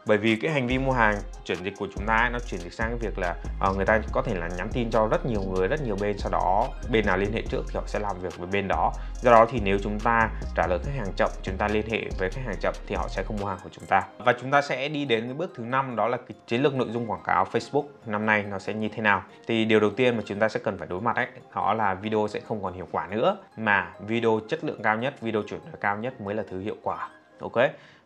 bởi vì cái hành vi mua hàng chuyển dịch của chúng ta nó chuyển dịch sang cái việc là uh, người ta có thể là nhắn tin cho rất nhiều người rất nhiều bên sau đó bên nào liên hệ trước thì họ sẽ làm việc với bên đó. Do đó thì nếu chúng ta trả lời khách hàng chậm chúng ta liên hệ với khách hàng chậm thì họ sẽ không mua hàng của chúng ta. Và chúng ta sẽ đi đến cái bước thứ năm đó là cái chiến lược nội dung quảng cáo Facebook năm nay nó sẽ như thế nào. Thì điều đầu tiên mà chúng ta sẽ cần phải đối mặt ấy đó là video sẽ không còn hiệu quả nữa mà video chất lượng cao nhất video chuyển đổi cao nhất mới là thứ hiệu quả. Ok?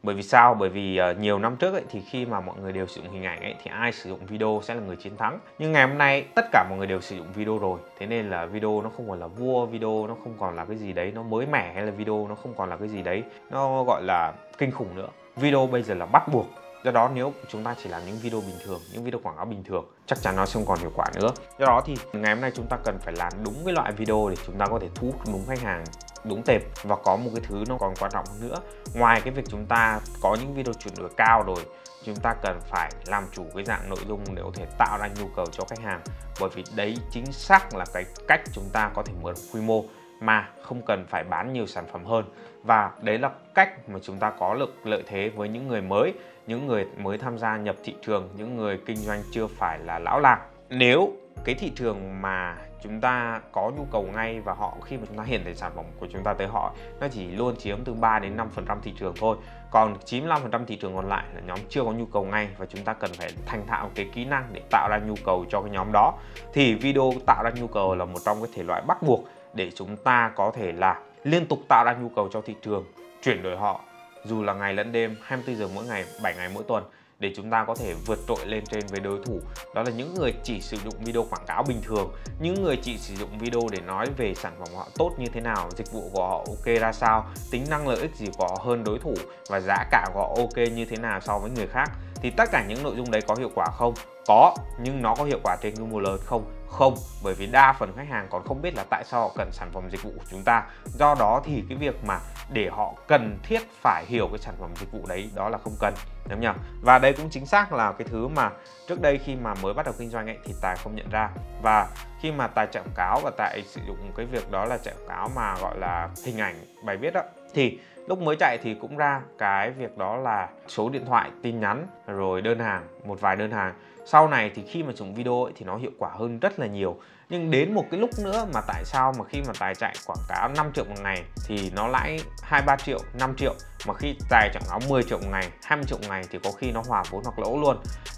Bởi vì sao? Bởi vì uh, nhiều năm trước ấy, thì khi mà mọi người đều sử dụng hình ảnh ấy thì ai sử dụng video sẽ là người chiến thắng. Nhưng ngày hôm nay tất cả mọi người đều sử dụng video rồi. Thế nên là video nó không còn là vua video nó không còn là cái gì đấy. Nó mới mẻ hay là video nó không còn là cái gì đấy. Nó gọi là kinh khủng nữa. Video bây giờ là bắt buộc. Do đó nếu chúng ta chỉ làm những video bình thường những video quảng cáo bình thường chắc chắn nó sẽ không còn hiệu quả nữa. Do đó thì ngày hôm nay chúng ta cần phải làm đúng cái loại video để chúng ta có thể thu hút đúng khách hàng đúng tệp và có một cái thứ nó còn quan trọng hơn nữa. Ngoài cái việc chúng ta có những video chuyển đổi cao rồi, chúng ta cần phải làm chủ cái dạng nội dung để có thể tạo ra nhu cầu cho khách hàng. Bởi vì đấy chính xác là cái cách chúng ta có thể mở quy mô mà không cần phải bán nhiều sản phẩm hơn. Và đấy là cách mà chúng ta có lực lợi thế với những người mới, những người mới tham gia nhập thị trường, những người kinh doanh chưa phải là lão lạc. Nếu cái thị trường mà chúng ta có nhu cầu ngay và họ, khi mà chúng ta hiện thị sản phẩm của chúng ta tới họ, nó chỉ luôn chiếm từ 3 đến 5 phần trăm thị trường thôi. Còn 95 phần trăm thị trường còn lại là nhóm chưa có nhu cầu ngay và chúng ta cần phải thành thạo cái kỹ năng để tạo ra nhu cầu cho cái nhóm đó. Thì video tạo ra nhu cầu là một trong cái thể loại bắt buộc để chúng ta có thể là liên tục tạo ra nhu cầu cho thị trường, chuyển đổi họ. Dù là ngày lẫn đêm 24 giờ mỗi ngày 7 ngày mỗi tuần để chúng ta có thể vượt trội lên trên với đối thủ. Đó là những người chỉ sử dụng video quảng cáo bình thường, những người chỉ sử dụng video để nói về sản phẩm của họ tốt như thế nào, dịch vụ của họ ok ra sao, tính năng lợi ích gì của họ hơn đối thủ và giá cả của họ ok như thế nào so với người khác. Thì tất cả những nội dung đấy có hiệu quả không? Có, nhưng nó có hiệu quả trên quy mô lớn không? Không, bởi vì đa phần khách hàng còn không biết là tại sao họ cần sản phẩm dịch vụ của chúng ta. Do đó thì cái việc mà để họ cần thiết phải hiểu cái sản phẩm dịch vụ đấy, đó là không cần, đúng nhỉ? Và đây cũng chính xác là cái thứ mà trước đây khi mà mới bắt đầu kinh doanh ấy thì tài không nhận ra. Và khi mà tài chạy quảng cáo và tại sử dụng cái việc đó là chạy quảng cáo mà gọi là hình ảnh, bài viết đó, thì lúc mới chạy thì cũng ra cái việc đó là số điện thoại, tin nhắn, rồi đơn hàng, một vài đơn hàng sau này thì khi mà dùng video ấy, thì nó hiệu quả hơn rất là nhiều. Nhưng đến một cái lúc nữa mà tại sao mà khi mà tài chạy quảng cáo 5 triệu một ngày thì nó lãi 2 3 triệu 5 triệu mà khi tài chẳng cáo 10 triệu một ngày 20 triệu một ngày thì có khi nó hòa vốn hoặc lỗ luôn.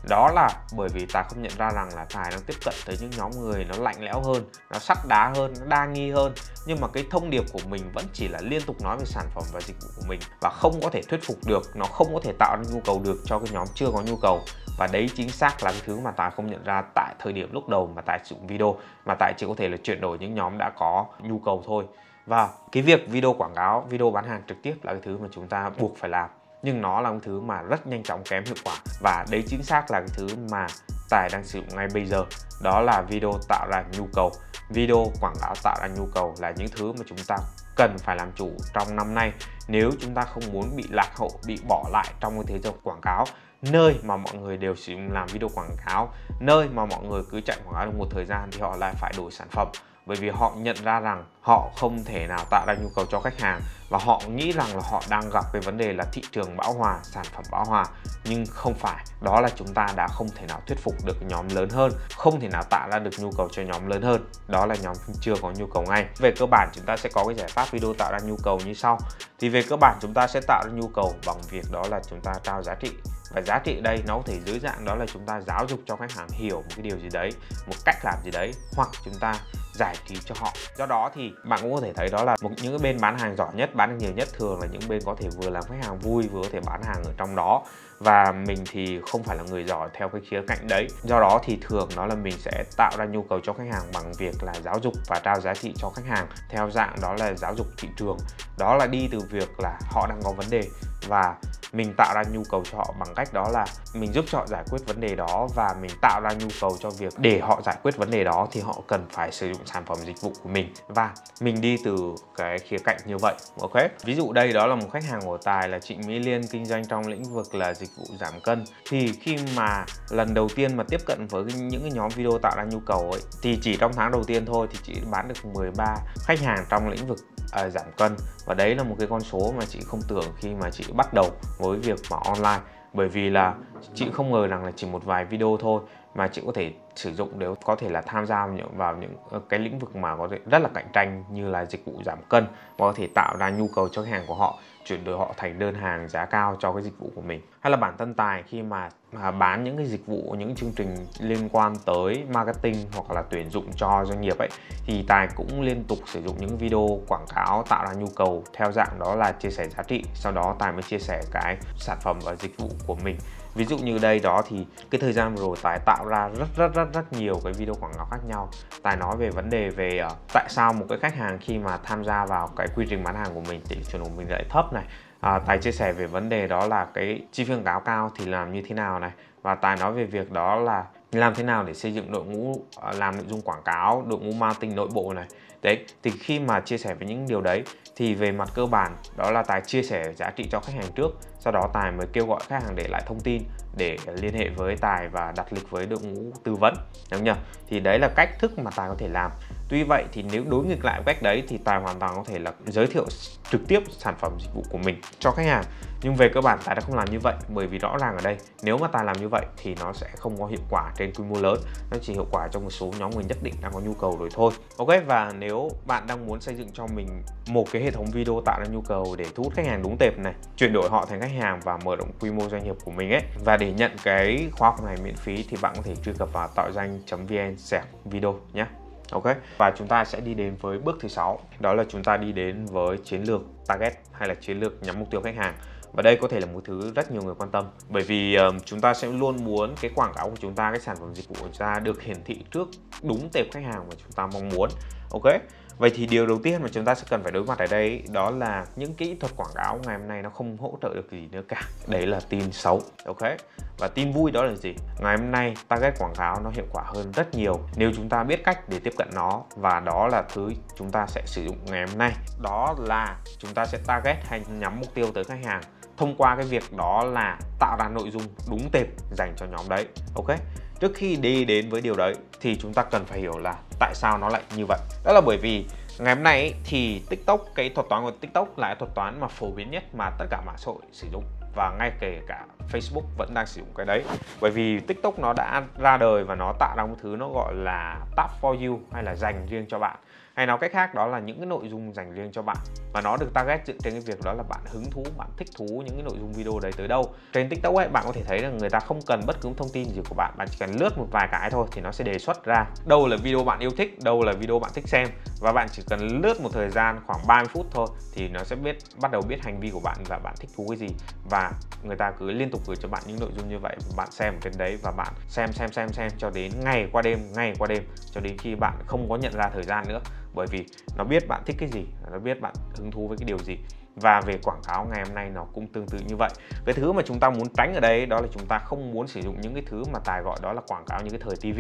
Đó là bởi vì tài không nhận ra rằng là tài đang tiếp cận tới những nhóm người nó lạnh lẽo hơn nó sắt đá hơn nó đa nghi hơn. Nhưng mà cái thông điệp của mình vẫn chỉ là liên tục nói về sản phẩm và dịch vụ của mình và không có thể thuyết phục được nó không có thể tạo ra nhu cầu được cho cái nhóm chưa có nhu cầu và đấy chính xác là cái thứ mà tài không nhận ra tại thời điểm lúc đầu mà tài sử dụng video, mà tại chỉ có thể là chuyển đổi những nhóm đã có nhu cầu thôi. Và cái việc video quảng cáo, video bán hàng trực tiếp là cái thứ mà chúng ta buộc phải làm. Nhưng nó là một thứ mà rất nhanh chóng kém hiệu quả. Và đấy chính xác là cái thứ mà tài đang sử dụng ngay bây giờ. Đó là video tạo ra nhu cầu. Video quảng cáo tạo ra nhu cầu là những thứ mà chúng ta cần phải làm chủ trong năm nay. Nếu chúng ta không muốn bị lạc hậu, bị bỏ lại trong cái thế giới quảng cáo nơi mà mọi người đều sử dụng làm video quảng cáo, nơi mà mọi người cứ chạy quảng cáo được một thời gian thì họ lại phải đổi sản phẩm. Bởi vì họ nhận ra rằng họ không thể nào tạo ra nhu cầu cho khách hàng và họ nghĩ rằng là họ đang gặp cái vấn đề là thị trường bão hòa, sản phẩm bão hòa. Nhưng không phải, đó là chúng ta đã không thể nào thuyết phục được nhóm lớn hơn, không thể nào tạo ra được nhu cầu cho nhóm lớn hơn. Đó là nhóm chưa có nhu cầu ngay. Về cơ bản, chúng ta sẽ có cái giải pháp video tạo ra nhu cầu như sau. Thì về cơ bản, chúng ta sẽ tạo ra nhu cầu bằng việc đó là chúng ta trao giá trị và giá trị đây nó có thể dưới dạng đó là chúng ta giáo dục cho khách hàng hiểu một cái điều gì đấy, một cách làm gì đấy, hoặc chúng ta giải trí cho họ. Do đó thì bạn cũng có thể thấy đó là một, những cái bên bán hàng giỏi nhất, bán được nhiều nhất thường là những bên có thể vừa làm khách hàng vui, vừa có thể bán hàng ở trong đó. Và mình thì không phải là người giỏi theo cái khía cạnh đấy. Do đó thì thường đó là mình sẽ tạo ra nhu cầu cho khách hàng bằng việc là giáo dục và trao giá trị cho khách hàng theo dạng đó là giáo dục thị trường. Đó là đi từ việc là họ đang có vấn đề và mình tạo ra nhu cầu cho họ bằng cách đó là mình giúp cho họ giải quyết vấn đề đó và mình tạo ra nhu cầu cho việc để họ giải quyết vấn đề đó thì họ cần phải sử dụng sản phẩm dịch vụ của mình. Và mình đi từ cái khía cạnh như vậy ok? Ví dụ đây đó là một khách hàng của tài là chị Mỹ Liên kinh doanh trong lĩnh vực là dịch vụ giảm cân. Thì khi mà lần đầu tiên mà tiếp cận với những cái nhóm video tạo ra nhu cầu ấy thì chỉ trong tháng đầu tiên thôi thì chị bán được 13 khách hàng trong lĩnh vực à, giảm cân. Và đấy là một cái con số mà chị không tưởng khi mà chị bắt đầu với việc mà online. Bởi vì là chị không ngờ rằng là chỉ một vài video thôi mà chị có thể sử dụng nếu có thể là tham gia vào những, vào những ờ, cái lĩnh vực mà có thể rất là cạnh tranh như là dịch vụ giảm cân và có thể tạo ra nhu cầu cho khách hàng của họ chuyển đổi họ thành đơn hàng giá cao cho cái dịch vụ của mình. Hay là bản thân tài khi mà mà bán những cái dịch vụ những chương trình liên quan tới marketing hoặc là tuyển dụng cho doanh nghiệp ấy thì tài cũng liên tục sử dụng những video quảng cáo tạo ra nhu cầu. Theo dạng đó là chia sẻ giá trị sau đó tài mới chia sẻ cái sản phẩm và dịch vụ của mình ví dụ như đây đó thì cái thời gian vừa rồi tài tạo ra rất rất rất rất nhiều cái video quảng cáo khác nhau. Tài nói về vấn đề về uh, tại sao một cái khách hàng khi mà tham gia vào cái quy trình bán hàng của mình thì chuẩn của mình lại thấp này. À, tài chia sẻ về vấn đề đó là cái chi phí quảng cáo cao thì làm như thế nào này. Và tài nói về việc đó là làm thế nào để xây dựng đội ngũ à, làm nội dung quảng cáo, đội ngũ marketing nội bộ này? Đấy, thì khi mà chia sẻ với những điều đấy, thì về mặt cơ bản, đó là tài chia sẻ giá trị cho khách hàng trước, sau đó tài mới kêu gọi khách hàng để lại thông tin để liên hệ với tài và đặt lịch với đội ngũ tư vấn, đúng nhỉ? Thì đấy là cách thức mà tài có thể làm. Tuy vậy thì nếu đối nghịch lại cách đấy thì tài hoàn toàn có thể là giới thiệu trực tiếp sản phẩm dịch vụ của mình cho khách hàng. Nhưng về cơ bản tài đã không làm như vậy bởi vì rõ ràng ở đây, nếu mà tài làm như vậy thì nó sẽ không có hiệu quả trên quy mô lớn, nó chỉ hiệu quả trong một số nhóm người nhất định đang có nhu cầu rồi thôi. Ok, và nếu bạn đang muốn xây dựng cho mình một cái hệ thống video tạo ra nhu cầu để thu hút khách hàng đúng tệp này, chuyển đổi họ thành khách hàng và mở rộng quy mô doanh nghiệp của mình ấy, và để nhận cái khóa học này miễn phí thì bạn có thể truy cập vào tạo danh.vn sẹt video nhé. Ok, và chúng ta sẽ đi đến với bước thứ sáu, đó là chúng ta đi đến với chiến lược target hay là chiến lược nhắm mục tiêu khách hàng và đây có thể là một thứ rất nhiều người quan tâm bởi vì um, chúng ta sẽ luôn muốn cái quảng cáo của chúng ta cái sản phẩm dịch vụ của chúng ta được hiển thị trước đúng tệp khách hàng mà chúng ta mong muốn ok Vậy thì điều đầu tiên mà chúng ta sẽ cần phải đối mặt ở đây đó là những kỹ thuật quảng cáo ngày hôm nay nó không hỗ trợ được gì nữa cả. Đấy là tin xấu. Ok. Và tin vui đó là gì? Ngày hôm nay target quảng cáo nó hiệu quả hơn rất nhiều nếu chúng ta biết cách để tiếp cận nó và đó là thứ chúng ta sẽ sử dụng ngày hôm nay. Đó là chúng ta sẽ target hay nhắm mục tiêu tới khách hàng thông qua cái việc đó là tạo ra nội dung đúng tệp dành cho nhóm đấy. Ok? Trước khi đi đến với điều đấy thì chúng ta cần phải hiểu là tại sao nó lại như vậy. Đó là bởi vì ngày hôm nay thì TikTok, cái thuật toán của TikTok là thuật toán mà phổ biến nhất mà tất cả mạng xã hội sử dụng. Và ngay kể cả Facebook vẫn đang sử dụng cái đấy. Bởi vì TikTok nó đã ra đời và nó tạo ra một thứ nó gọi là Tab for you, hay là dành riêng cho bạn hay nói cách khác, đó là những cái nội dung dành riêng cho bạn. Và nó được target dựa trên cái việc đó là bạn hứng thú, bạn thích thú những cái nội dung video đấy tới đâu. Trên tiktok ấy, bạn có thể thấy là người ta không cần bất cứ thông tin gì của bạn bạn chỉ cần lướt một vài cái thôi thì nó sẽ đề xuất ra đâu là video bạn yêu thích, đâu là video bạn thích xem. Và bạn chỉ cần lướt một thời gian khoảng 30 phút thôi thì nó sẽ biết, bắt đầu biết hành vi của bạn và bạn thích thú cái gì. Và người ta cứ liên tục gửi cho bạn những nội dung như vậy, bạn xem trên đấy và bạn xem xem xem xem cho đến ngày qua đêm, ngày qua đêm, cho đến khi bạn không có nhận ra thời gian nữa bởi vì nó biết bạn thích cái gì nó biết bạn hứng thú với cái điều gì. Và về quảng cáo ngày hôm nay nó cũng tương tự như vậy. Cái thứ mà chúng ta muốn tránh ở đây đó là chúng ta không muốn sử dụng những cái thứ mà tài gọi đó là quảng cáo những cái thời TV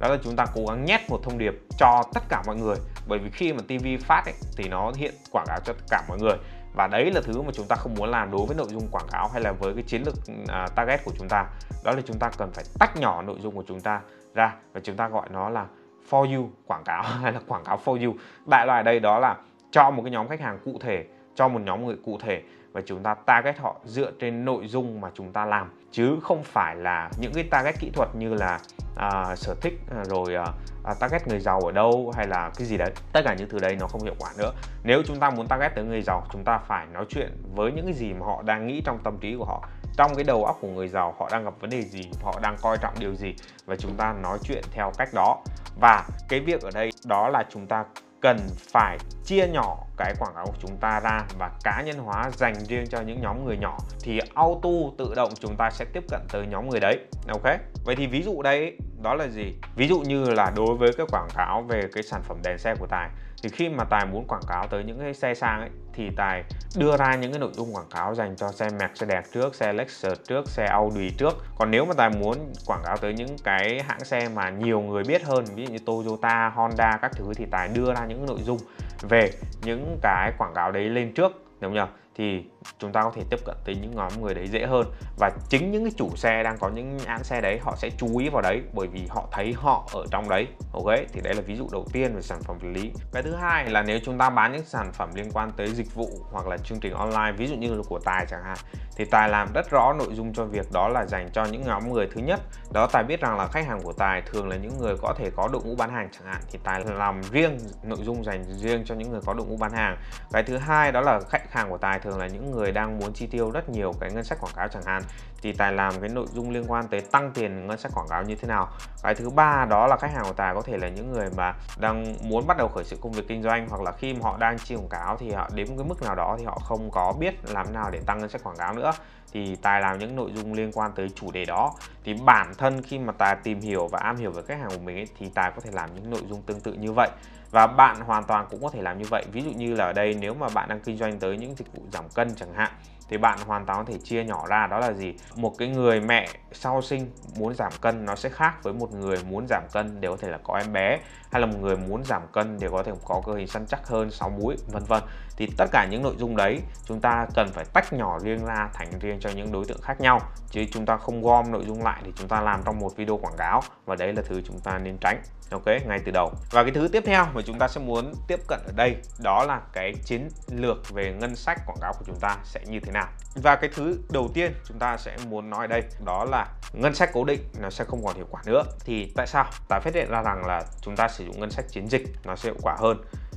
đó là chúng ta cố gắng nhét một thông điệp cho tất cả mọi người. Bởi vì khi mà TV phát ấy, thì nó hiện quảng cáo cho tất cả mọi người. Và đấy là thứ mà chúng ta không muốn làm đối với nội dung quảng cáo hay là với cái chiến lược uh, target của chúng ta. Đó là chúng ta cần phải tách nhỏ nội dung của chúng ta ra và chúng ta gọi nó là for you quảng cáo *laughs* hay là quảng cáo for you. Đại loại đây đó là cho một cái nhóm khách hàng cụ thể cho một nhóm người cụ thể và chúng ta target họ dựa trên nội dung mà chúng ta làm. Chứ không phải là những cái target kỹ thuật như là à, sở thích à, rồi à, à, target người giàu ở đâu hay là cái gì đấy. Tất cả những thứ đấy nó không hiệu quả nữa. Nếu chúng ta muốn target tới người giàu chúng ta phải nói chuyện với những cái gì mà họ đang nghĩ trong tâm trí của họ trong cái đầu óc của người giàu họ đang gặp vấn đề gì, họ đang coi trọng điều gì và chúng ta nói chuyện theo cách đó. Và cái việc ở đây đó là chúng ta cần phải chia nhỏ cái quảng cáo của chúng ta ra và cá nhân hóa dành riêng cho những nhóm người nhỏ thì auto tự động chúng ta sẽ tiếp cận tới nhóm người đấy, ok? Vậy thì ví dụ đây đó là gì ví dụ như là đối với cái quảng cáo về cái sản phẩm đèn xe của tài thì khi mà tài muốn quảng cáo tới những cái xe sang ấy thì tài đưa ra những cái nội dung quảng cáo dành cho xe Mercedes trước, xe Lexus trước, xe Audi trước. Còn nếu mà tài muốn quảng cáo tới những cái hãng xe mà nhiều người biết hơn, ví dụ như Toyota, Honda các thứ thì tài đưa ra những nội dung về những cái quảng cáo đấy lên trước, đúng không nhỉ? thì chúng ta có thể tiếp cận tới những nhóm người đấy dễ hơn. Và chính những cái chủ xe đang có những án xe đấy, họ sẽ chú ý vào đấy bởi vì họ thấy họ ở trong đấy. Ok, thì đấy là ví dụ đầu tiên về sản phẩm vật lý. Cái thứ hai là nếu chúng ta bán những sản phẩm liên quan tới dịch vụ hoặc là chương trình online, ví dụ như là của tài chẳng hạn, thì tài làm rất rõ nội dung cho việc đó là dành cho những nhóm người thứ nhất. Đó, tài biết rằng là khách hàng của tài thường là những người có thể có đội ngũ bán hàng chẳng hạn, thì tài làm riêng nội dung dành riêng cho những người có đội ngũ bán hàng. Cái thứ hai đó là khách hàng của tài thường là những người người đang muốn chi tiêu rất nhiều cái ngân sách quảng cáo chẳng hạn thì tài làm cái nội dung liên quan tới tăng tiền ngân sách quảng cáo như thế nào? Cái thứ ba đó là khách hàng của tài có thể là những người mà đang muốn bắt đầu khởi sự công việc kinh doanh hoặc là khi mà họ đang chi quảng cáo thì họ đến một cái mức nào đó thì họ không có biết làm nào để tăng ngân sách quảng cáo nữa. Thì tài làm những nội dung liên quan tới chủ đề đó. Thì bản thân khi mà tài tìm hiểu và am hiểu về khách hàng của mình ấy, thì tài có thể làm những nội dung tương tự như vậy và bạn hoàn toàn cũng có thể làm như vậy. Ví dụ như là ở đây, nếu mà bạn đang kinh doanh tới những dịch vụ giảm cân chẳng hạn, thì bạn hoàn toàn có thể chia nhỏ ra. Đó là gì? Một cái người mẹ sau sinh muốn giảm cân, nó sẽ khác với một người muốn giảm cân để có thể là có em bé hay là một người muốn giảm cân để có thể có cơ hình săn chắc hơn, sáu múi, vân vân. Thì tất cả những nội dung đấy, chúng ta cần phải tách nhỏ riêng ra thành riêng cho những đối tượng khác nhau. Chứ chúng ta không gom nội dung lại thì chúng ta làm trong một video quảng cáo. Và đấy là thứ chúng ta nên tránh. Ok, ngay từ đầu. Và cái thứ tiếp theo mà chúng ta sẽ muốn tiếp cận ở đây, đó là cái chiến lược về ngân sách quảng cáo của chúng ta sẽ như thế nào. Và cái thứ đầu tiên chúng ta sẽ muốn nói đây, đó là ngân sách cố định nó sẽ không còn hiệu quả nữa. Thì tại sao? Tại phát hiện ra rằng là chúng ta sử dụng ngân sách chiến dịch nó sẽ hiệu quả hơn.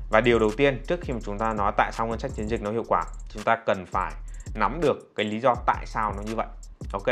Và điều đầu tiên, trước khi mà chúng ta nói tại sao ngân sách chiến dịch nó hiệu quả, chúng ta cần phải nắm được cái lý do tại sao nó như vậy. Ok?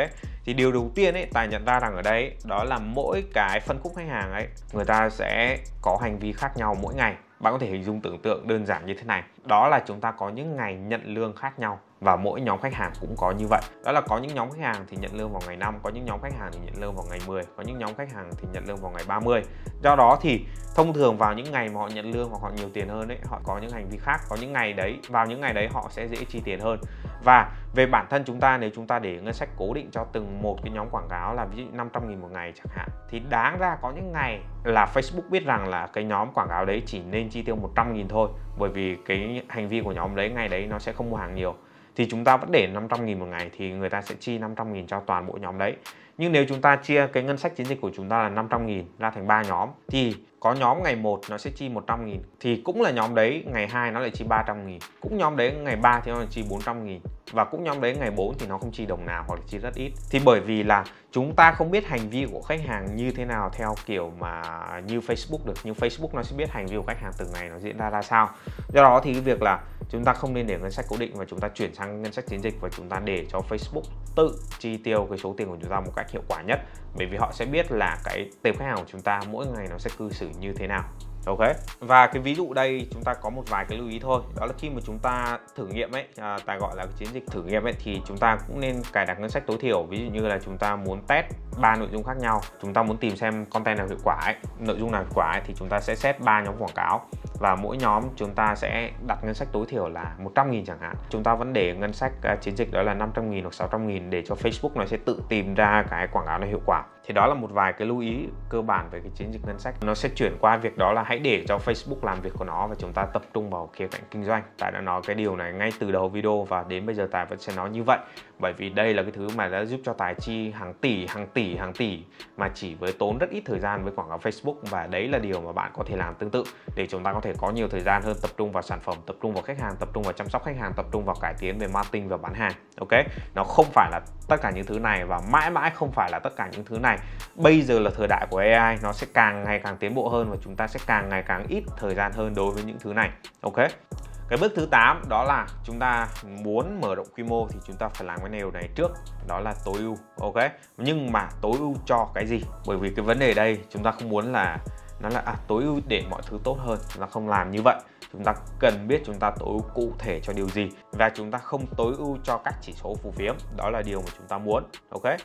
Thì điều đầu tiên ấy tài nhận ra rằng ở đây đó là mỗi cái phân khúc khách hàng ấy, người ta sẽ có hành vi khác nhau mỗi ngày. Bạn có thể hình dung tưởng tượng đơn giản như thế này. Đó là chúng ta có những ngày nhận lương khác nhau và mỗi nhóm khách hàng cũng có như vậy. Đó là có những nhóm khách hàng thì nhận lương vào ngày 5 có những nhóm khách hàng thì nhận lương vào ngày 10 có những nhóm khách hàng thì nhận lương vào ngày 30 do đó thì thông thường vào những ngày mà họ nhận lương hoặc họ nhiều tiền hơn ấy, họ có những hành vi khác, có những ngày đấy, vào những ngày đấy họ sẽ dễ chi tiền hơn. Và về bản thân chúng ta, nếu chúng ta để ngân sách cố định cho từng một cái nhóm quảng cáo là ví dụ 500 nghìn một ngày chẳng hạn, thì đáng ra có những ngày là Facebook biết rằng là cái nhóm quảng cáo đấy chỉ nên chi tiêu 100 nghìn thôi. Bởi vì cái hành vi của nhóm đấy, ngày đấy nó sẽ không mua hàng nhiều thì chúng ta vẫn để 500.000 một ngày thì người ta sẽ chi 500.000 cho toàn bộ nhóm đấy. Nhưng nếu chúng ta chia cái ngân sách chiến dịch của chúng ta là 500.000 ra thành 3 nhóm, thì có nhóm ngày 1 nó sẽ chi 100.000 thì cũng là nhóm đấy ngày 2 nó lại chi 300.000 cũng nhóm đấy ngày 3 thì nó lại chi 400.000 và cũng nhóm đấy ngày 4 thì nó không chi đồng nào hoặc là chi rất ít. Thì bởi vì là chúng ta không biết hành vi của khách hàng như thế nào theo kiểu mà như Facebook được, nhưng Facebook nó sẽ biết hành vi của khách hàng từng ngày nó diễn ra ra sao. Do đó thì cái việc là chúng ta không nên để ngân sách cố định và chúng ta chuyển sang ngân sách chiến dịch và chúng ta để cho Facebook tự chi tiêu cái số tiền của chúng ta một cách hiệu quả nhất. Bởi vì họ sẽ biết là cái tệp khách hàng của chúng ta mỗi ngày nó sẽ cư xử như thế nào. Ok. Và cái ví dụ đây chúng ta có một vài cái lưu ý thôi. Đó là khi mà chúng ta thử nghiệm ấy à, ta gọi là cái chiến dịch thử nghiệm ấy thì chúng ta cũng nên cài đặt ngân sách tối thiểu. Ví dụ như là chúng ta muốn test ba nội dung khác nhau. Chúng ta muốn tìm xem content nào hiệu quả ấy nội dung nào hiệu quả ấy, thì chúng ta sẽ xét ba nhóm quảng cáo. Và mỗi nhóm chúng ta sẽ đặt ngân sách tối thiểu là 100 nghìn chẳng hạn. Chúng ta vẫn để ngân sách à, chiến dịch đó là 500 nghìn hoặc 600 nghìn để cho Facebook nó sẽ tự tìm ra cái quảng cáo này hiệu quả thì đó là một vài cái lưu ý cơ bản về cái chiến dịch ngân sách. Nó sẽ chuyển qua việc đó là hãy để cho Facebook làm việc của nó và chúng ta tập trung vào khía cạnh kinh doanh. Tại đã nói cái điều này ngay từ đầu video và đến bây giờ tài vẫn sẽ nói như vậy bởi vì đây là cái thứ mà đã giúp cho tài chi hàng tỷ hàng tỷ hàng tỷ mà chỉ với tốn rất ít thời gian với quảng cáo Facebook. Và đấy là điều mà bạn có thể làm tương tự để chúng ta có thể có nhiều thời gian hơn tập trung vào sản phẩm, tập trung vào khách hàng, tập trung vào chăm sóc khách hàng, tập trung vào cải tiến về marketing và bán hàng. Ok? Nó không phải là tất cả những thứ này và mãi mãi không phải là tất cả những thứ này. Bây giờ là thời đại của AI nó sẽ càng ngày càng tiến bộ hơn và chúng ta sẽ càng ngày càng ít thời gian hơn đối với những thứ này. Ok? Cái bước thứ 8 đó là chúng ta muốn mở rộng quy mô thì chúng ta phải làm cái điều này trước đó là tối ưu ok? Nhưng mà tối ưu cho cái gì? Bởi vì cái vấn đề đây chúng ta không muốn là nó là à, tối ưu để mọi thứ tốt hơn chúng ta không làm như vậy. Chúng ta cần biết chúng ta tối ưu cụ thể cho điều gì và chúng ta không tối ưu cho các chỉ số phù phiếm đó là điều mà chúng ta muốn ok?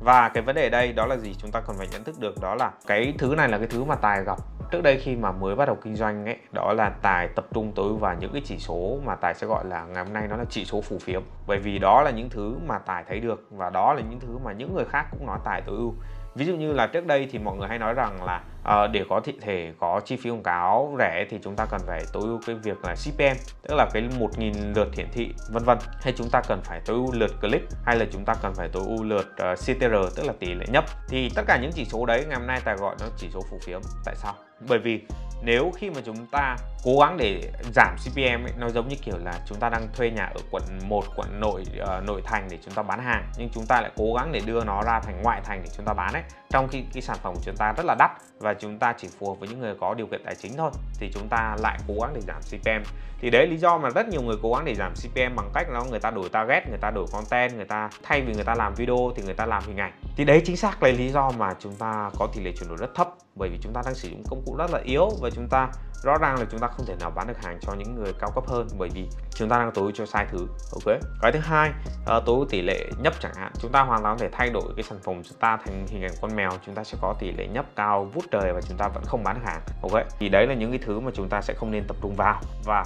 Và cái vấn đề đây đó là gì chúng ta còn phải nhận thức được đó là cái thứ này là cái thứ mà tài gặp trước đây khi mà mới bắt đầu kinh doanh ấy, đó là tài tập trung tối vào những cái chỉ số mà tài sẽ gọi là ngày hôm nay nó là chỉ số phù phiếm. Bởi vì đó là những thứ mà tài thấy được và đó là những thứ mà những người khác cũng nói tài tối ưu ví dụ như là trước đây thì mọi người hay nói rằng là uh, để có thị thể có chi phí quảng cáo rẻ thì chúng ta cần phải tối ưu cái việc là CPM tức là cái 1.000 lượt hiển thị vân vân. Hay chúng ta cần phải tối ưu lượt click hay là chúng ta cần phải tối ưu lượt ờ, uh, CTR tức là tỷ lệ nhấp. Thì tất cả những chỉ số đấy ngày hôm nay ta gọi nó chỉ số phù phiếm. Tại sao? Bởi vì nếu khi mà chúng ta cố gắng để giảm CPM ấy, nó giống như kiểu là chúng ta đang thuê nhà ở quận 1 quận nội uh, nội thành để chúng ta bán hàng nhưng chúng ta lại cố gắng để đưa nó ra thành ngoại thành để chúng ta bán ấy trong khi cái sản phẩm của chúng ta rất là đắt và chúng ta chỉ phù hợp với những người có điều kiện tài chính thôi, thì chúng ta lại cố gắng để giảm CPM thì đấy, lý do mà rất nhiều người cố gắng để giảm CPM bằng cách là người ta đổi target, người ta đổi content, người ta, thay vì người ta làm video thì người ta làm hình ảnh. Thì đấy chính xác là lý do mà chúng ta có tỷ lệ chuyển đổi rất thấp, bởi vì chúng ta đang sử dụng công cụ rất là yếu và chúng ta rõ ràng là chúng ta không thể nào bán được hàng cho những người cao cấp hơn bởi vì chúng ta đang tối ưu cho sai thứ ok? Cái thứ hai uh, tối ưu tỷ lệ nhấp chẳng hạn. Chúng ta hoàn toàn có thể thay đổi cái sản phẩm chúng ta thành hình ảnh con mèo chúng ta sẽ có tỷ lệ nhấp cao vút trời và chúng ta vẫn không bán được hàng ok? Thì đấy là những cái thứ mà chúng ta sẽ không nên tập trung vào. Và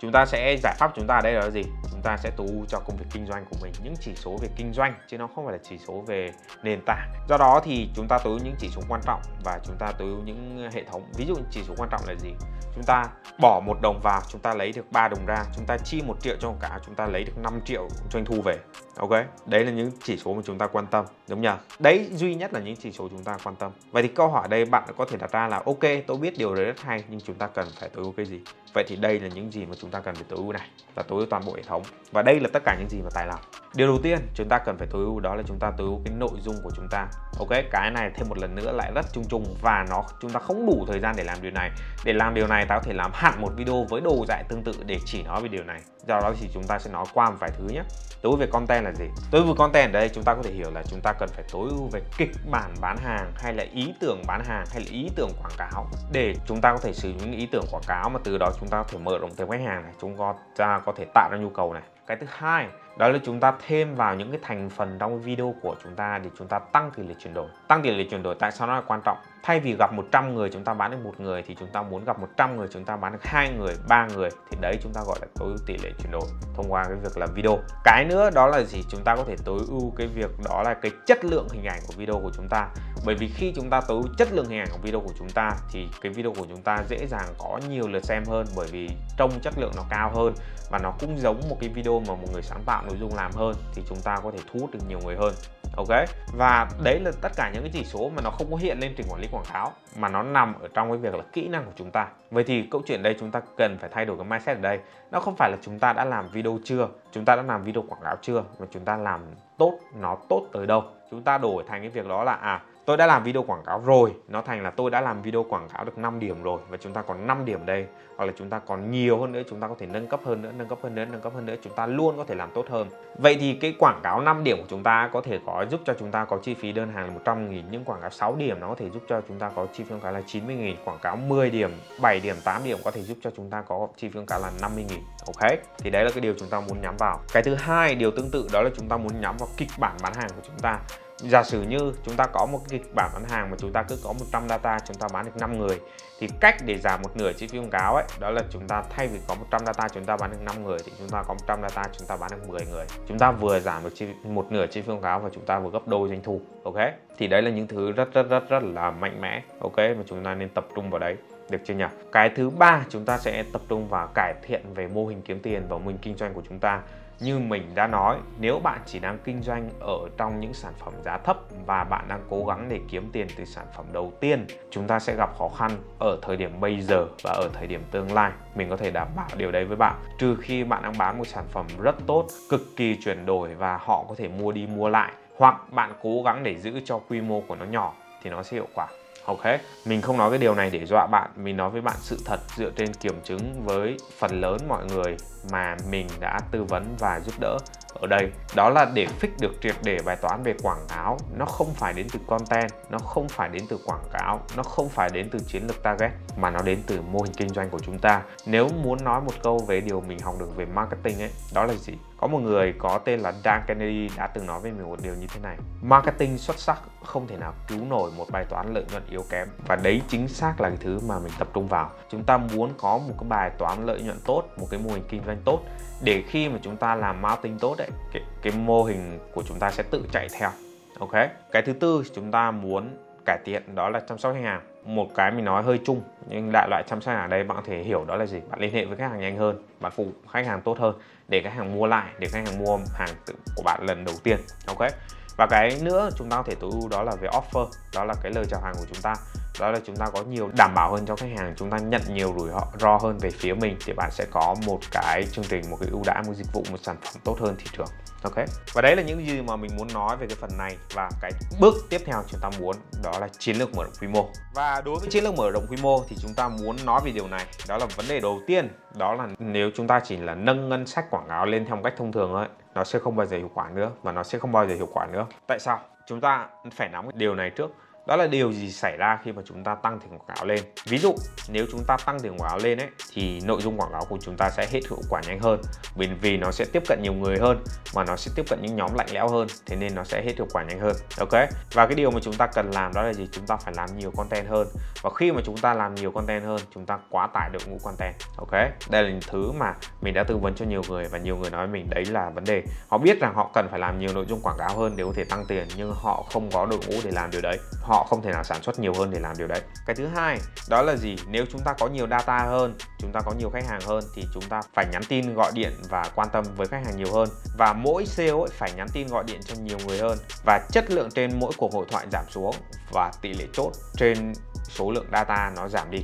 chúng ta sẽ, giải pháp chúng ta ở đây là gì? Chúng ta sẽ tối ưu cho công việc kinh doanh của mình, những chỉ số về kinh doanh, chứ nó không phải là chỉ số về nền tảng. Do đó thì chúng ta tối ưu những chỉ số quan trọng và chúng ta tối ưu những hệ thống. Ví dụ chỉ số quan trọng là gì? Chúng ta bỏ một đồng vào, chúng ta lấy được 3 đồng ra, chúng ta chi một triệu cho cả chúng ta lấy được 5 triệu doanh thu về ok, đấy là những chỉ số mà chúng ta quan tâm, đúng nhỉ đấy duy nhất là những chỉ số chúng ta quan tâm. Vậy thì câu hỏi đây bạn có thể đặt ra là, ok, tôi biết điều đấy rất hay, nhưng chúng ta cần phải tối ưu cái gì? Vậy thì đây là những gì mà chúng ta cần phải tối ưu này, là tối ưu toàn bộ hệ thống. Và đây là tất cả những gì mà tài làm. Điều đầu tiên chúng ta cần phải tối ưu đó là chúng ta tối ưu cái nội dung của chúng ta. Ok, cái này thêm một lần nữa lại rất chung chung và nó, chúng ta không đủ thời gian để làm điều này. Để làm điều này, ta có thể làm hẳn một video với đồ dạy tương tự để chỉ nói về điều này. Do đó thì chúng ta sẽ nói qua một vài thứ nhé. Tối ưu về content là gì? Tối ưu content ở đây, chúng ta có thể hiểu là chúng ta cần phải tối ưu về kịch bản bán hàng hay là ý tưởng bán hàng hay là ý tưởng quảng cáo. Để chúng ta có thể sử dụng những ý tưởng quảng cáo mà từ đó chúng ta có thể mở rộng thêm khách hàng này, chúng ta có thể tạo ra nhu cầu này. Cái thứ hai, đó là chúng ta thêm vào những cái thành phần trong video của chúng ta để chúng ta tăng tỷ lệ chuyển đổi. Tăng tỷ lệ chuyển đổi tại sao nó là quan trọng? Thay vì gặp 100 người chúng ta bán được một người thì chúng ta muốn gặp 100 người chúng ta bán được hai người, ba người thì đấy chúng ta gọi là tối ưu tỷ lệ chuyển đổi thông qua cái việc là video. Cái nữa đó là gì? Chúng ta có thể tối ưu cái việc đó là cái chất lượng hình ảnh của video của chúng ta. Bởi vì khi chúng ta tối ưu chất lượng hình ảnh của video của chúng ta thì cái video của chúng ta dễ dàng có nhiều lượt xem hơn bởi vì trông chất lượng nó cao hơn và nó cũng giống một cái video mà một người sáng tạo nội dung làm hơn thì chúng ta có thể thu hút được nhiều người hơn ok? Và đấy là tất cả những cái chỉ số mà nó không có hiện lên trình quản lý quảng cáo, mà nó nằm ở trong cái việc là kỹ năng của chúng ta. Vậy thì câu chuyện đây chúng ta cần phải thay đổi cái mindset ở đây. Nó không phải là chúng ta đã làm video chưa, chúng ta đã làm video quảng cáo chưa, mà chúng ta làm tốt, nó tốt tới đâu. Chúng ta đổi thành cái việc đó là à tôi đã làm video quảng cáo rồi nó thành là tôi đã làm video quảng cáo được 5 điểm rồi và chúng ta còn 5 điểm đây hoặc là chúng ta còn nhiều hơn nữa chúng ta có thể nâng cấp hơn nữa nâng cấp hơn nữa nâng cấp hơn nữa chúng ta luôn có thể làm tốt hơn vậy thì cái quảng cáo 5 điểm của chúng ta có thể có giúp cho chúng ta có chi phí đơn hàng là 100 nghìn nhưng quảng cáo 6 điểm nó có thể giúp cho chúng ta có chi phí quảng cáo là 90 nghìn quảng cáo 10 điểm 7 điểm 8 điểm có thể giúp cho chúng ta có chi phí quảng cáo là 50 nghìn ok thì đấy là cái điều chúng ta muốn nhắm vào cái thứ hai điều tương tự đó là chúng ta muốn nhắm vào kịch bản bán hàng của chúng ta giả sử như chúng ta có một cái kịch bản bán hàng mà chúng ta cứ có 100 data chúng ta bán được 5 người thì cách để giảm một nửa chi phí quảng cáo ấy đó là chúng ta thay vì có 100 data chúng ta bán được 5 người thì chúng ta có 100 data chúng ta bán được 10 người chúng ta vừa giảm được chi, một nửa chi phí quảng cáo và chúng ta vừa gấp đôi doanh thu ok thì đấy là những thứ rất rất rất rất là mạnh mẽ ok mà chúng ta nên tập trung vào đấy được chưa nhỉ? Cái thứ ba chúng ta sẽ tập trung vào cải thiện về mô hình kiếm tiền và mô hình kinh doanh của chúng ta như mình đã nói, nếu bạn chỉ đang kinh doanh ở trong những sản phẩm giá thấp và bạn đang cố gắng để kiếm tiền từ sản phẩm đầu tiên, chúng ta sẽ gặp khó khăn ở thời điểm bây giờ và ở thời điểm tương lai. Mình có thể đảm bảo điều đấy với bạn. Trừ khi bạn đang bán một sản phẩm rất tốt, cực kỳ chuyển đổi và họ có thể mua đi mua lại, hoặc bạn cố gắng để giữ cho quy mô của nó nhỏ thì nó sẽ hiệu quả. Ok, mình không nói cái điều này để dọa bạn, mình nói với bạn sự thật dựa trên kiểm chứng với phần lớn mọi người mà mình đã tư vấn và giúp đỡ ở đây, đó là để fix được triệt để bài toán về quảng cáo. Nó không phải đến từ content, nó không phải đến từ quảng cáo, nó không phải đến từ chiến lược target, mà nó đến từ mô hình kinh doanh của chúng ta. Nếu muốn nói một câu về điều mình học được về marketing ấy, đó là gì? Có một người có tên là Dan Kennedy đã từng nói với mình một điều như thế này. Marketing xuất sắc không thể nào cứu nổi một bài toán lợi nhuận yếu kém. Và đấy chính xác là cái thứ mà mình tập trung vào. Chúng ta muốn có một cái bài toán lợi nhuận tốt, một cái mô hình kinh doanh tốt để khi mà chúng ta làm marketing tốt đấy cái, cái mô hình của chúng ta sẽ tự chạy theo ok? Cái thứ tư chúng ta muốn cải thiện đó là chăm sóc khách hàng. Một cái mình nói hơi chung nhưng đại loại chăm sóc khách hàng đây bạn có thể hiểu đó là gì? Bạn liên hệ với khách hàng nhanh hơn bạn phục khách hàng tốt hơn để khách hàng mua lại để khách hàng mua hàng của bạn lần đầu tiên ok? Và cái nữa chúng ta có thể tối ưu đó là về offer đó là cái lời chào hàng của chúng ta đó là chúng ta có nhiều đảm bảo hơn cho khách hàng chúng ta nhận nhiều rủi ro hơn về phía mình thì bạn sẽ có một cái chương trình một cái ưu đãi một dịch vụ một sản phẩm tốt hơn thị trường. Ok? Và đấy là những gì mà mình muốn nói về cái phần này và cái bước tiếp theo chúng ta muốn đó là chiến lược mở rộng quy mô. Và đối với chiến lược mở rộng quy mô thì chúng ta muốn nói về điều này đó là vấn đề đầu tiên đó là nếu chúng ta chỉ là nâng ngân sách quảng cáo lên theo một cách thông thường thôi, nó sẽ không bao giờ hiệu quả nữa và nó sẽ không bao giờ hiệu quả nữa. Tại sao? Chúng ta phải nắm điều này trước đó là điều gì xảy ra khi mà chúng ta tăng tiền quảng cáo lên? Ví dụ, nếu chúng ta tăng tiền quảng cáo lên ấy, thì nội dung quảng cáo của chúng ta sẽ hết hiệu quả nhanh hơn. Vì vì nó sẽ tiếp cận nhiều người hơn mà nó sẽ tiếp cận những nhóm lạnh lẽo hơn, thế nên nó sẽ hết hiệu quả nhanh hơn. Ok? Và cái điều mà chúng ta cần làm đó là gì? Chúng ta phải làm nhiều content hơn. Và khi mà chúng ta làm nhiều content hơn, chúng ta quá tải đội ngũ content. Ok? Đây là những thứ mà mình đã tư vấn cho nhiều người và nhiều người nói với mình đấy là vấn đề. Họ biết rằng họ cần phải làm nhiều nội dung quảng cáo hơn để có thể tăng tiền, nhưng họ không có đội ngũ để làm điều đấy. họ họ không thể nào sản xuất nhiều hơn để làm điều đấy. Cái thứ hai, đó là gì? Nếu chúng ta có nhiều data hơn, chúng ta có nhiều khách hàng hơn, thì chúng ta phải nhắn tin, gọi điện và quan tâm với khách hàng nhiều hơn. Và mỗi sale ấy phải nhắn tin, gọi điện cho nhiều người hơn. Và chất lượng trên mỗi cuộc hội thoại giảm xuống và tỷ lệ chốt trên số lượng data nó giảm đi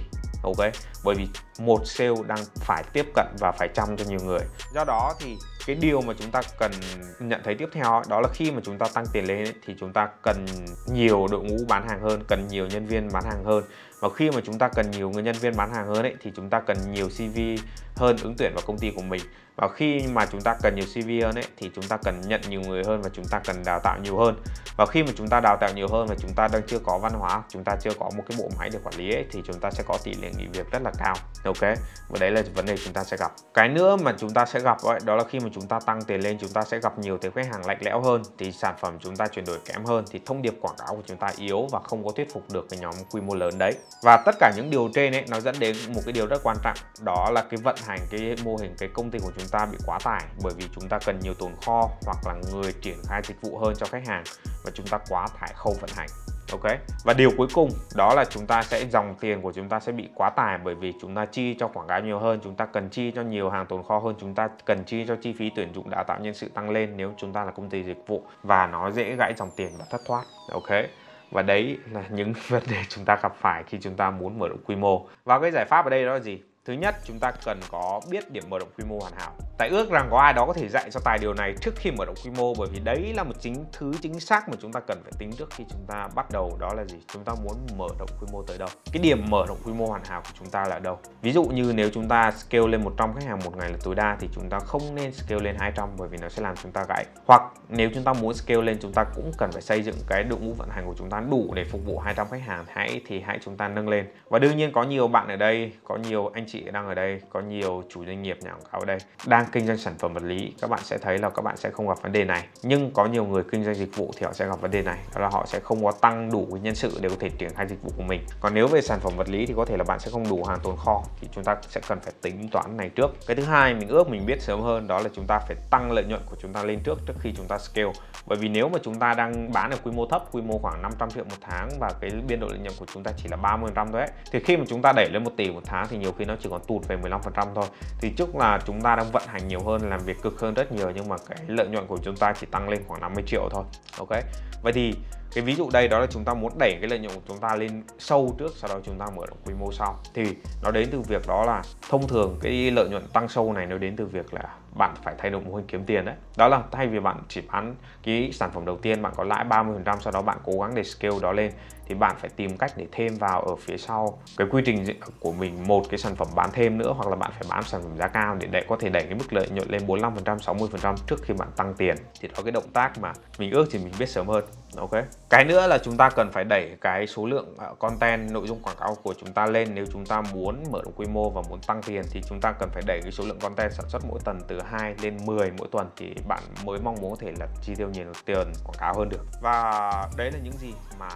ok? Bởi vì một sale đang phải tiếp cận và phải chăm cho nhiều người. Do đó thì cái điều mà chúng ta cần nhận thấy tiếp theo đó là khi mà chúng ta tăng tiền lên thì chúng ta cần nhiều đội ngũ bán hàng hơn, cần nhiều nhân viên bán hàng hơn và khi mà chúng ta cần nhiều người nhân viên bán hàng hơn ấy thì chúng ta cần nhiều CV hơn ứng tuyển vào công ty của mình và khi mà chúng ta cần nhiều CV hơn ấy thì chúng ta cần nhận nhiều người hơn và chúng ta cần đào tạo nhiều hơn và khi mà chúng ta đào tạo nhiều hơn và chúng ta đang chưa có văn hóa chúng ta chưa có một cái bộ máy để quản lý ấy thì chúng ta sẽ có tỷ lệ nghỉ việc rất là cao ok và đấy là vấn đề chúng ta sẽ gặp cái nữa mà chúng ta sẽ gặp ấy, đó là khi mà chúng ta tăng tiền lên chúng ta sẽ gặp nhiều tiếng khách hàng lạnh lẽo hơn thì sản phẩm chúng ta chuyển đổi kém hơn thì thông điệp quảng cáo của chúng ta yếu và không có thuyết phục được cái nhóm quy mô lớn đấy và tất cả những điều trên ấy, nó dẫn đến một cái điều rất quan trọng, đó là cái vận hành cái mô hình cái công ty của chúng ta bị quá tải, bởi vì chúng ta cần nhiều tồn kho hoặc là người triển khai dịch vụ hơn cho khách hàng và chúng ta quá tải khâu vận hành. Ok? Và điều cuối cùng, đó là chúng ta sẽ, dòng tiền của chúng ta sẽ bị quá tải bởi vì chúng ta chi cho quảng cáo nhiều hơn, chúng ta cần chi cho nhiều hàng tồn kho hơn, chúng ta cần chi cho chi phí tuyển dụng đào tạo nhân sự tăng lên nếu chúng ta là công ty dịch vụ và nó dễ gãy dòng tiền và thất thoát. Ok? Và đấy là những *laughs* vấn đề chúng ta gặp phải khi chúng ta muốn mở rộng quy mô. Và cái giải pháp ở đây đó là gì? Thứ nhất chúng ta cần có biết điểm mở rộng quy mô hoàn hảo tại ước rằng có ai đó có thể dạy cho tài điều này trước khi mở rộng quy mô bởi vì đấy là một chính thứ chính xác mà chúng ta cần phải tính trước khi chúng ta bắt đầu đó là gì chúng ta muốn mở rộng quy mô tới đâu cái điểm mở rộng quy mô hoàn hảo của chúng ta là đâu ví dụ như nếu chúng ta scale lên 100 khách hàng một ngày là tối đa thì chúng ta không nên scale lên 200 bởi vì nó sẽ làm chúng ta gãy hoặc nếu chúng ta muốn scale lên chúng ta cũng cần phải xây dựng cái đội ngũ vận hành của chúng ta đủ để phục vụ 200 khách hàng hãy thì hãy chúng ta nâng lên và đương nhiên có nhiều bạn ở đây có nhiều anh chị đang ở đây, có nhiều chủ doanh nghiệp nhà quảng cáo ở đây đang kinh doanh sản phẩm vật lý. Các bạn sẽ thấy là các bạn sẽ không gặp vấn đề này. Nhưng có nhiều người kinh doanh dịch vụ thì họ sẽ gặp vấn đề này. Đó là họ sẽ không có tăng đủ nhân sự để có thể triển khai dịch vụ của mình. Còn nếu về sản phẩm vật lý thì có thể là bạn sẽ không đủ hàng tồn kho, thì chúng ta sẽ cần phải tính toán này trước. Cái thứ hai mình ước mình biết sớm hơn đó là chúng ta phải tăng lợi nhuận của chúng ta lên trước trước khi chúng ta scale. Bởi vì nếu mà chúng ta đang bán ở quy mô thấp, quy mô khoảng 500 triệu một tháng và cái biên độ lợi nhuận của chúng ta chỉ là 30 thôi ấy, thì khi mà chúng ta đẩy lên một tỷ một tháng thì nhiều khi nó chỉ còn tụt về 15% thôi. Thì trước là chúng ta đang vận hành nhiều hơn, làm việc cực hơn rất nhiều, nhưng mà cái lợi nhuận của chúng ta chỉ tăng lên khoảng 50 triệu thôi. Ok? Vậy thì cái ví dụ đây đó là chúng ta muốn đẩy cái lợi nhuận của chúng ta lên sâu trước, sau đó chúng ta mở rộng quy mô sau. Thì nó đến từ việc đó là thông thường cái lợi nhuận tăng sâu này nó đến từ việc là bạn phải thay đổi mô hình kiếm tiền đấy. Đó là thay vì bạn chỉ bán cái sản phẩm đầu tiên, bạn có lãi 30% sau đó bạn cố gắng để scale đó lên, thì bạn phải tìm cách để thêm vào ở phía sau cái quy trình của mình. Một cái sản phẩm bán thêm nữa, hoặc là bạn phải bán sản phẩm giá cao để để có thể đẩy cái mức lợi nhuận lên 45% 60% trước khi bạn tăng tiền. Thì đó cái động tác mà mình ước thì mình biết sớm hơn ok. Cái nữa là chúng ta cần phải đẩy cái số lượng à, content, nội dung quảng cáo của chúng ta lên. Nếu chúng ta muốn mở rộng quy mô và muốn tăng tiền thì chúng ta cần phải đẩy cái số lượng content sản xuất mỗi tuần từ 2 lên 10 mỗi tuần thì bạn mới mong muốn có thể là chi tiêu nhiều tiền, quảng cáo hơn được. Và đấy là những gì mà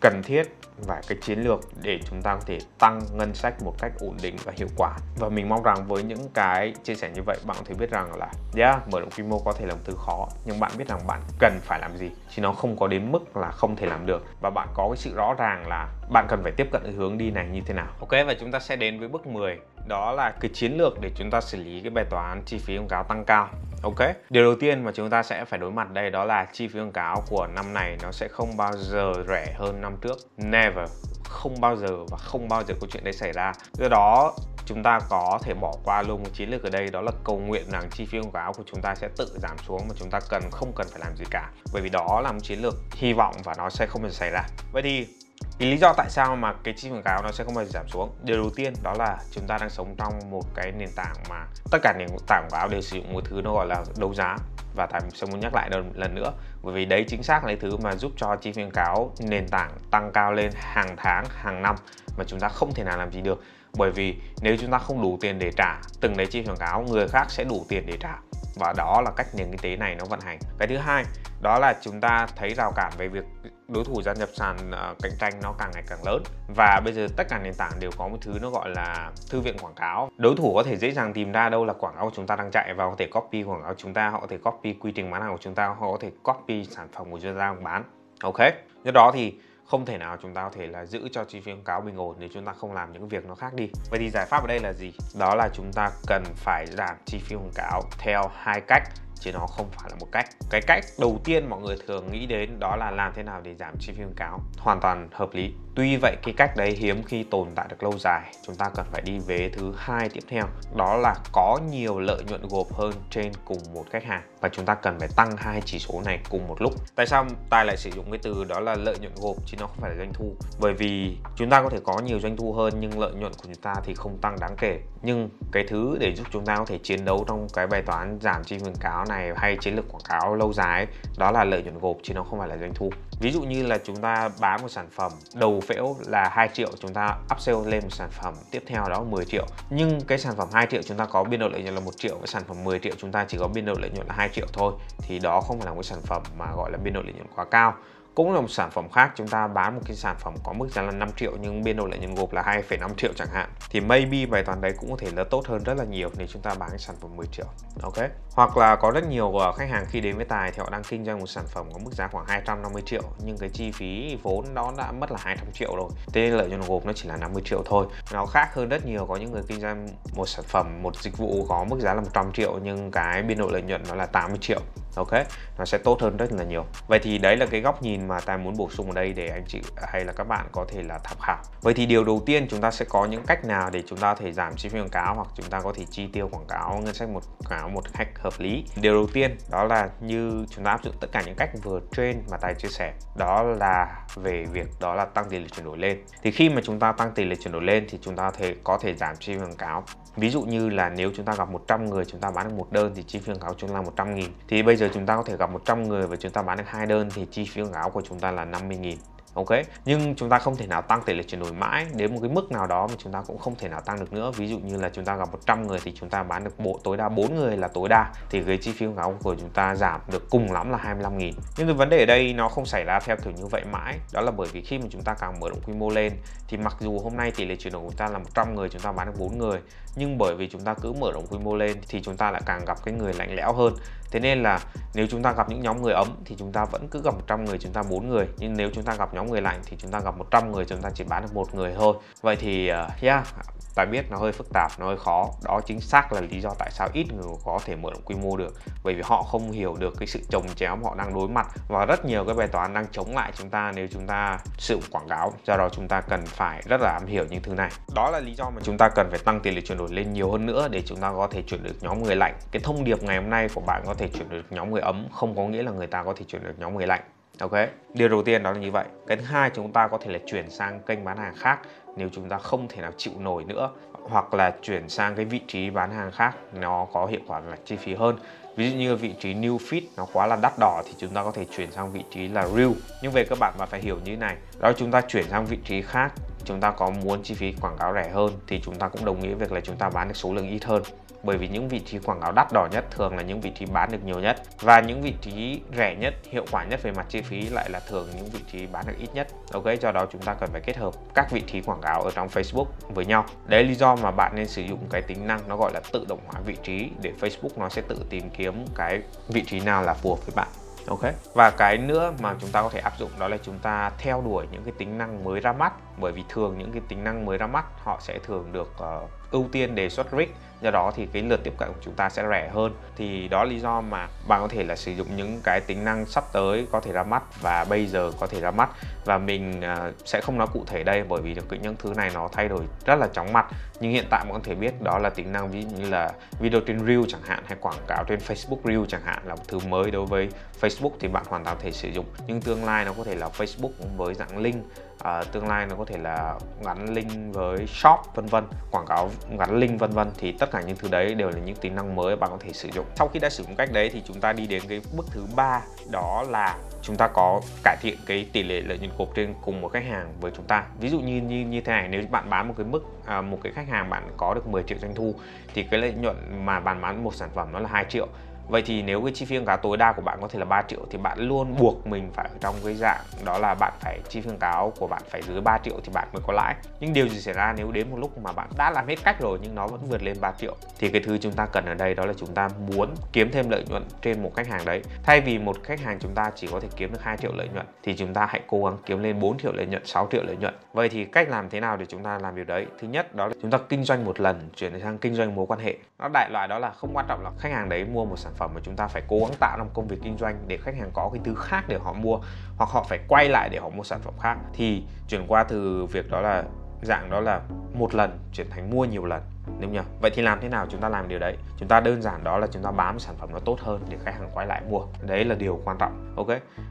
cần thiết và cái chiến lược để chúng ta có thể tăng ngân sách một cách ổn định và hiệu quả. Và mình mong rằng với những cái chia sẻ như vậy bạn có thể biết rằng là yeah, mở rộng quy mô có thể là một thứ khó nhưng bạn biết rằng bạn cần phải làm gì chứ nó không có đến mức là không thể làm được. Và bạn có cái sự rõ ràng là bạn cần phải tiếp cận cái hướng đi này như thế nào? Ok và chúng ta sẽ đến với bước 10 đó là cái chiến lược để chúng ta xử lý cái bài toán chi phí quảng cáo tăng cao. Ok, điều đầu tiên mà chúng ta sẽ phải đối mặt đây đó là chi phí quảng cáo của năm này nó sẽ không bao giờ rẻ hơn năm trước. Never, không bao giờ và không bao giờ có chuyện đấy xảy ra. Do đó chúng ta có thể bỏ qua luôn một chiến lược ở đây đó là cầu nguyện rằng chi phí quảng cáo của chúng ta sẽ tự giảm xuống mà chúng ta cần không cần phải làm gì cả. Bởi vì đó là một chiến lược hy vọng và nó sẽ không bao giờ xảy ra. Vậy thì thì lý do tại sao mà cái chi quảng cáo nó sẽ không bao giờ giảm xuống, điều đầu tiên đó là chúng ta đang sống trong một cái nền tảng mà tất cả nền tảng quảng cáo đều sử dụng một thứ nó gọi là đấu giá. Và tại sẽ muốn nhắc lại lần nữa? Bởi vì đấy chính xác là thứ mà giúp cho chi phí quảng cáo nền tảng tăng cao lên hàng tháng, hàng năm mà chúng ta không thể nào làm gì được bởi vì nếu chúng ta không đủ tiền để trả từng đấy chi quảng cáo người khác sẽ đủ tiền để trả. Và đó là cách nền kinh tế này nó vận hành. Cái thứ hai đó là chúng ta thấy rào cản về việc đối thủ gia nhập sàn uh, cạnh tranh nó càng ngày càng lớn. Và bây giờ tất cả nền tảng đều có một thứ nó gọi là thư viện quảng cáo. Đối thủ có thể dễ dàng tìm ra đâu là quảng cáo của chúng ta đang chạy và có thể copy quảng cáo của chúng ta họ có thể copy quy trình bán hàng của chúng ta họ có thể copy sản phẩm của chúng ta đang bán. Ok? Do đó thì không thể nào chúng ta có thể là giữ cho chi phí quảng cáo bình ổn nếu chúng ta không làm những việc nó khác đi. Vậy thì giải pháp ở đây là gì? Đó là chúng ta cần phải giảm chi phí quảng cáo theo hai cách, chứ nó không phải là một cách. Cái cách đầu tiên mọi người thường nghĩ đến đó là làm thế nào để giảm chi phí quảng cáo hoàn toàn hợp lý tuy vậy, cái cách đấy hiếm khi tồn tại được lâu dài. Chúng ta cần phải đi về thứ hai tiếp theo, đó là có nhiều lợi nhuận gộp hơn trên cùng một khách hàng. Và chúng ta cần phải tăng hai chỉ số này cùng một lúc. Tại sao tài lại sử dụng cái từ đó là lợi nhuận gộp chứ nó không phải là doanh thu? Bởi vì chúng ta có thể có nhiều doanh thu hơn nhưng lợi nhuận của chúng ta thì không tăng đáng kể. Nhưng cái thứ để giúp chúng ta có thể chiến đấu trong cái bài toán giảm chi quảng cáo này hay chiến lược quảng cáo lâu dài đó là lợi nhuận gộp chứ nó không phải là doanh thu ví dụ như là chúng ta bán một sản phẩm đầu phễu là 2 triệu chúng ta upsell lên một sản phẩm tiếp theo đó 10 triệu. Nhưng cái sản phẩm 2 triệu chúng ta có biên độ lợi nhuận là một triệu cái sản phẩm 10 triệu chúng ta chỉ có biên độ lợi nhuận là 2 triệu thôi thì đó không phải là một sản phẩm mà gọi là biên độ lợi nhuận quá cao. Cũng là một sản phẩm khác chúng ta bán một cái sản phẩm có mức giá là 5 triệu nhưng biên độ lợi nhuận gộp là 2,5 triệu chẳng hạn thì maybe bài toán đấy cũng có thể là tốt hơn rất là nhiều nếu chúng ta bán cái sản phẩm 10 triệu. Ok? Hoặc là có rất nhiều ờ, khách hàng khi đến với tài thì họ đang kinh doanh một sản phẩm có mức giá khoảng 250 triệu, nhưng cái chi phí vốn đó đã mất là 200 triệu rồi. Thế nên lợi nhuận gộp nó chỉ là 50 triệu thôi. Nó khác hơn rất nhiều, có những người kinh doanh một sản phẩm, một dịch vụ có mức giá là 100 triệu, nhưng cái biên độ lợi nhuận nó là 80 triệu. Ok? Nó sẽ tốt hơn rất là nhiều. Vậy thì đấy là cái góc nhìn mà tài muốn bổ sung ở đây để anh chị hay là các bạn có thể là tham khảo. Vậy thì điều đầu tiên chúng ta sẽ có những cách nào để chúng ta có thể giảm chi phí quảng cáo hoặc chúng ta có thể chi tiêu quảng cáo ngân sách một cáo một khách hợp lý. Điều đầu tiên đó là như chúng ta áp dụng tất cả những cách vừa trên mà tài chia sẻ, đó là về việc đó là tăng tỷ lệ chuyển đổi lên. Thì khi mà chúng ta tăng tỷ lệ chuyển đổi lên thì chúng ta thể, có thể giảm chi phí quảng cáo. Ví dụ như là nếu chúng ta gặp 100 người, chúng ta bán được một đơn thì chi phí quảng cáo chúng ta là 100 nghìn. Thì bây giờ chúng ta có thể gặp 100 người và chúng ta bán được hai đơn thì chi phí quảng cáo của chúng ta là 50 nghìn ok? Nhưng chúng ta không thể nào tăng tỷ lệ chuyển đổi mãi đến một cái mức nào đó mà chúng ta cũng không thể nào tăng được nữa. Ví dụ như là chúng ta gặp 100 người thì chúng ta bán được bộ tối đa 4 người là tối đa, thì cái chi phí quảng cáo của chúng ta giảm được cùng lắm là 25 nghìn. Nhưng cái vấn đề ở đây nó không xảy ra theo kiểu như vậy mãi. Đó là bởi vì khi mà chúng ta càng mở rộng quy mô lên, thì mặc dù hôm nay tỷ lệ chuyển đổi của chúng ta là 100 người, chúng ta bán được 4 người nhưng bởi vì chúng ta cứ mở rộng quy mô lên thì chúng ta lại càng gặp cái người lạnh lẽo hơn thế nên là nếu chúng ta gặp những nhóm người ấm thì chúng ta vẫn cứ gặp 100 người chúng ta bốn người nhưng nếu chúng ta gặp nhóm người lạnh thì chúng ta gặp 100 người chúng ta chỉ bán được một người thôi vậy thì uh, yeah ta biết nó hơi phức tạp nó hơi khó đó chính xác là lý do tại sao ít người có thể mở rộng quy mô được bởi vì họ không hiểu được cái sự trồng chéo họ đang đối mặt và rất nhiều cái bài toán đang chống lại chúng ta nếu chúng ta sử dụng quảng cáo do đó chúng ta cần phải rất là am hiểu những thứ này đó là lý do mà chúng ta cần phải tăng tỷ lệ chuyển đổi lên nhiều hơn nữa để chúng ta có thể chuyển được nhóm người lạnh. Cái thông điệp ngày hôm nay của bạn có thể chuyển được nhóm người ấm, không có nghĩa là người ta có thể chuyển được nhóm người lạnh. Ok? Điều đầu tiên đó là như vậy. Cái thứ hai chúng ta có thể là chuyển sang kênh bán hàng khác nếu chúng ta không thể nào chịu nổi nữa, hoặc là chuyển sang cái vị trí bán hàng khác nó có hiệu quả là chi phí hơn ví dụ như vị trí new feed nó quá là đắt đỏ thì chúng ta có thể chuyển sang vị trí là real. Nhưng về các bạn mà phải hiểu như này, đó chúng ta chuyển sang vị trí khác, chúng ta có muốn chi phí quảng cáo rẻ hơn thì chúng ta cũng đồng nghĩa việc là chúng ta bán được số lượng ít hơn bởi vì những vị trí quảng cáo đắt đỏ nhất thường là những vị trí bán được nhiều nhất. Và những vị trí rẻ nhất hiệu quả nhất về mặt chi phí lại là thường những vị trí bán được ít nhất. Ok do đó chúng ta cần phải kết hợp các vị trí quảng cáo ở trong Facebook với nhau. Đấy là lý do mà bạn nên sử dụng cái tính năng nó gọi là tự động hóa vị trí để Facebook nó sẽ tự tìm kiếm cái vị trí nào là phù hợp với bạn. Ok? Và cái nữa mà chúng ta có thể áp dụng đó là chúng ta theo đuổi những cái tính năng mới ra mắt. Bởi vì thường những cái tính năng mới ra mắt họ sẽ thường được uh, ưu tiên đề xuất risk, do đó thì cái lượt tiếp cận của chúng ta sẽ rẻ hơn. Thì đó là lý do mà bạn có thể là sử dụng những cái tính năng sắp tới có thể ra mắt và bây giờ có thể ra mắt. Và mình à, sẽ không nói cụ thể đây bởi vì được những thứ này nó thay đổi rất là chóng mặt. Nhưng hiện tại bạn có thể biết đó là tính năng ví dụ như là video trên reel chẳng hạn hay quảng cáo trên Facebook reel chẳng hạn là một thứ mới đối với Facebook thì bạn hoàn toàn thể sử dụng. Nhưng tương lai nó có thể là Facebook với dạng link à, tương lai nó có thể là gắn link với shop vân vân quảng cáo gắn link vân vân. Thì tất cả những thứ đấy đều là những tính năng mới bạn có thể sử dụng. Sau khi đã sử dụng cách đấy thì chúng ta đi đến cái bước thứ ba đó là chúng ta có cải thiện cái tỷ lệ lợi nhuận gộp trên cùng một khách hàng với chúng ta. Ví dụ như như như thế này nếu bạn bán một cái mức à, một cái khách hàng bạn có được 10 triệu doanh thu thì cái lợi nhuận mà bạn bán một sản phẩm nó là 2 triệu. Vậy thì nếu cái chi phí quảng cáo tối đa của bạn có thể là 3 triệu thì bạn luôn buộc mình phải ở trong cái dạng đó là bạn phải chi phí quảng cáo của bạn phải dưới 3 triệu thì bạn mới có lãi. Nhưng điều gì xảy ra nếu đến một lúc mà bạn đã làm hết cách rồi nhưng nó vẫn vượt lên 3 triệu thì cái thứ chúng ta cần ở đây đó là chúng ta muốn kiếm thêm lợi nhuận trên một khách hàng đấy. Thay vì một khách hàng chúng ta chỉ có thể kiếm được 2 triệu lợi nhuận thì chúng ta hãy cố gắng kiếm lên 4 triệu lợi nhuận, 6 triệu lợi nhuận. Vậy thì cách làm thế nào để chúng ta làm điều đấy? Thứ nhất đó là chúng ta kinh doanh một lần chuyển sang kinh doanh mối quan hệ. Nó đại loại đó là không quan trọng là khách hàng đấy mua một sản phẩm mà chúng ta phải cố gắng tạo ra một công việc kinh doanh để khách hàng có cái thứ khác để họ mua, hoặc họ phải quay lại để họ mua sản phẩm khác. Thì chuyển qua từ việc đó là dạng đó là một lần chuyển thành mua nhiều lần, đúng nhỉ? Vậy thì làm thế nào chúng ta làm điều đấy? Chúng ta đơn giản đó là chúng ta bám sản phẩm nó tốt hơn để khách hàng quay lại mua. Đấy là điều quan trọng, ok?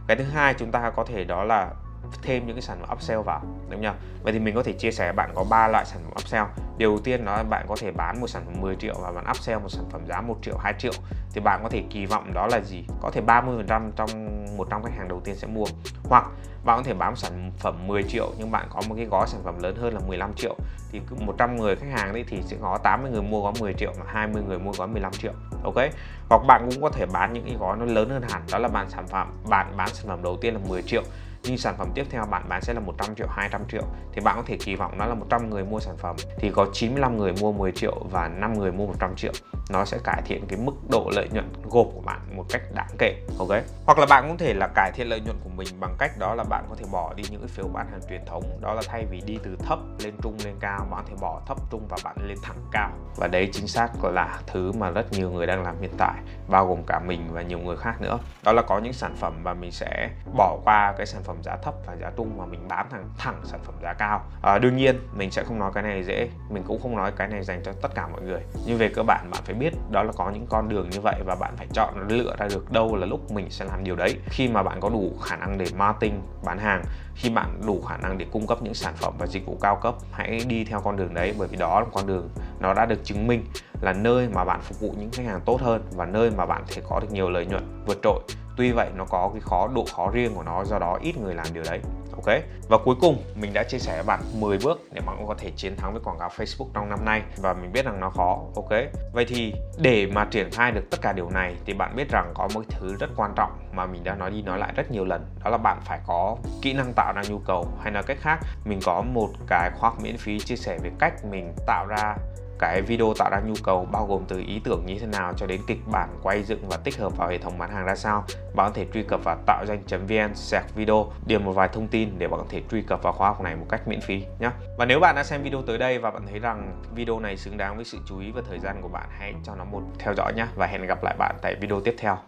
Cái thứ hai chúng ta có thể đó là thêm những cái sản phẩm upsell vào đúng không? Vậy thì mình có thể chia sẻ bạn có ba loại sản phẩm upsell. Điều đầu tiên đó là bạn có thể bán một sản phẩm 10 triệu và bạn upsell một sản phẩm giá 1 triệu, 2 triệu thì bạn có thể kỳ vọng đó là gì? Có thể 30% trong 100 khách hàng đầu tiên sẽ mua. Hoặc bạn có thể bán một sản phẩm 10 triệu nhưng bạn có một cái gói sản phẩm lớn hơn là 15 triệu thì cứ 100 người khách hàng đấy thì sẽ có 80 người mua gói 10 triệu và 20 người mua gói 15 triệu ok hoặc bạn cũng có thể bán những cái gói nó lớn hơn hẳn đó là bạn sản phẩm bạn bán sản phẩm đầu tiên là 10 triệu nhưng sản phẩm tiếp theo bạn bán sẽ là 100 triệu 200 triệu. Thì bạn có thể kỳ vọng nó là 100 người mua sản phẩm. Thì có 95 người mua 10 triệu và 5 người mua 100 triệu. Nó sẽ cải thiện cái mức độ lợi nhuận gộp của bạn một cách đáng kể, ok? Hoặc là bạn cũng thể là cải thiện lợi nhuận của mình bằng cách đó là bạn có thể bỏ đi những cái phiếu bán hàng truyền thống. Đó là thay vì đi từ thấp lên trung lên cao, bạn có thể bỏ thấp, trung và bạn lên thẳng cao. Và đấy chính xác là thứ mà rất nhiều người đang làm hiện tại, bao gồm cả mình và nhiều người khác nữa. Đó là có những sản phẩm mà mình sẽ bỏ qua cái sản phẩm phẩm giá thấp và giá tung mà mình bán thẳng thẳng sản phẩm giá cao. À, đương nhiên mình sẽ không nói cái này dễ mình cũng không nói cái này dành cho tất cả mọi người. Nhưng về cơ bản bạn phải biết đó là có những con đường như vậy và bạn phải chọn lựa ra được đâu là lúc mình sẽ làm điều đấy. Khi mà bạn có đủ khả năng để marketing bán hàng khi bạn đủ khả năng để cung cấp những sản phẩm và dịch vụ cao cấp, hãy đi theo con đường đấy, bởi vì đó là con đường nó đã được chứng minh là nơi mà bạn phục vụ những khách hàng tốt hơn và nơi mà bạn thể có được nhiều lợi nhuận vượt trội. Tuy vậy, nó có cái khó độ khó riêng của nó, do đó ít người làm điều đấy ok. Và cuối cùng, mình đã chia sẻ với bạn 10 bước để bạn có thể chiến thắng với quảng cáo Facebook trong năm nay. Và mình biết rằng nó khó. Ok. Vậy thì để mà triển khai được tất cả điều này thì bạn biết rằng có một thứ rất quan trọng mà mình đã nói đi nói lại rất nhiều lần. Đó là bạn phải có kỹ năng tạo ra nhu cầu. Hay nói cách khác, mình có một cái khóa miễn phí chia sẻ về cách mình tạo ra cái video tạo ra nhu cầu bao gồm từ ý tưởng như thế nào cho đến kịch bản quay dựng và tích hợp vào hệ thống bán hàng ra sao. Bạn có thể truy cập vào tạo danh.vn sạc video điền một vài thông tin để bạn có thể truy cập vào khóa học này một cách miễn phí nhé và nếu bạn đã xem video tới đây và bạn thấy rằng video này xứng đáng với sự chú ý và thời gian của bạn, hãy cho nó một theo dõi nhé và hẹn gặp lại bạn tại video tiếp theo.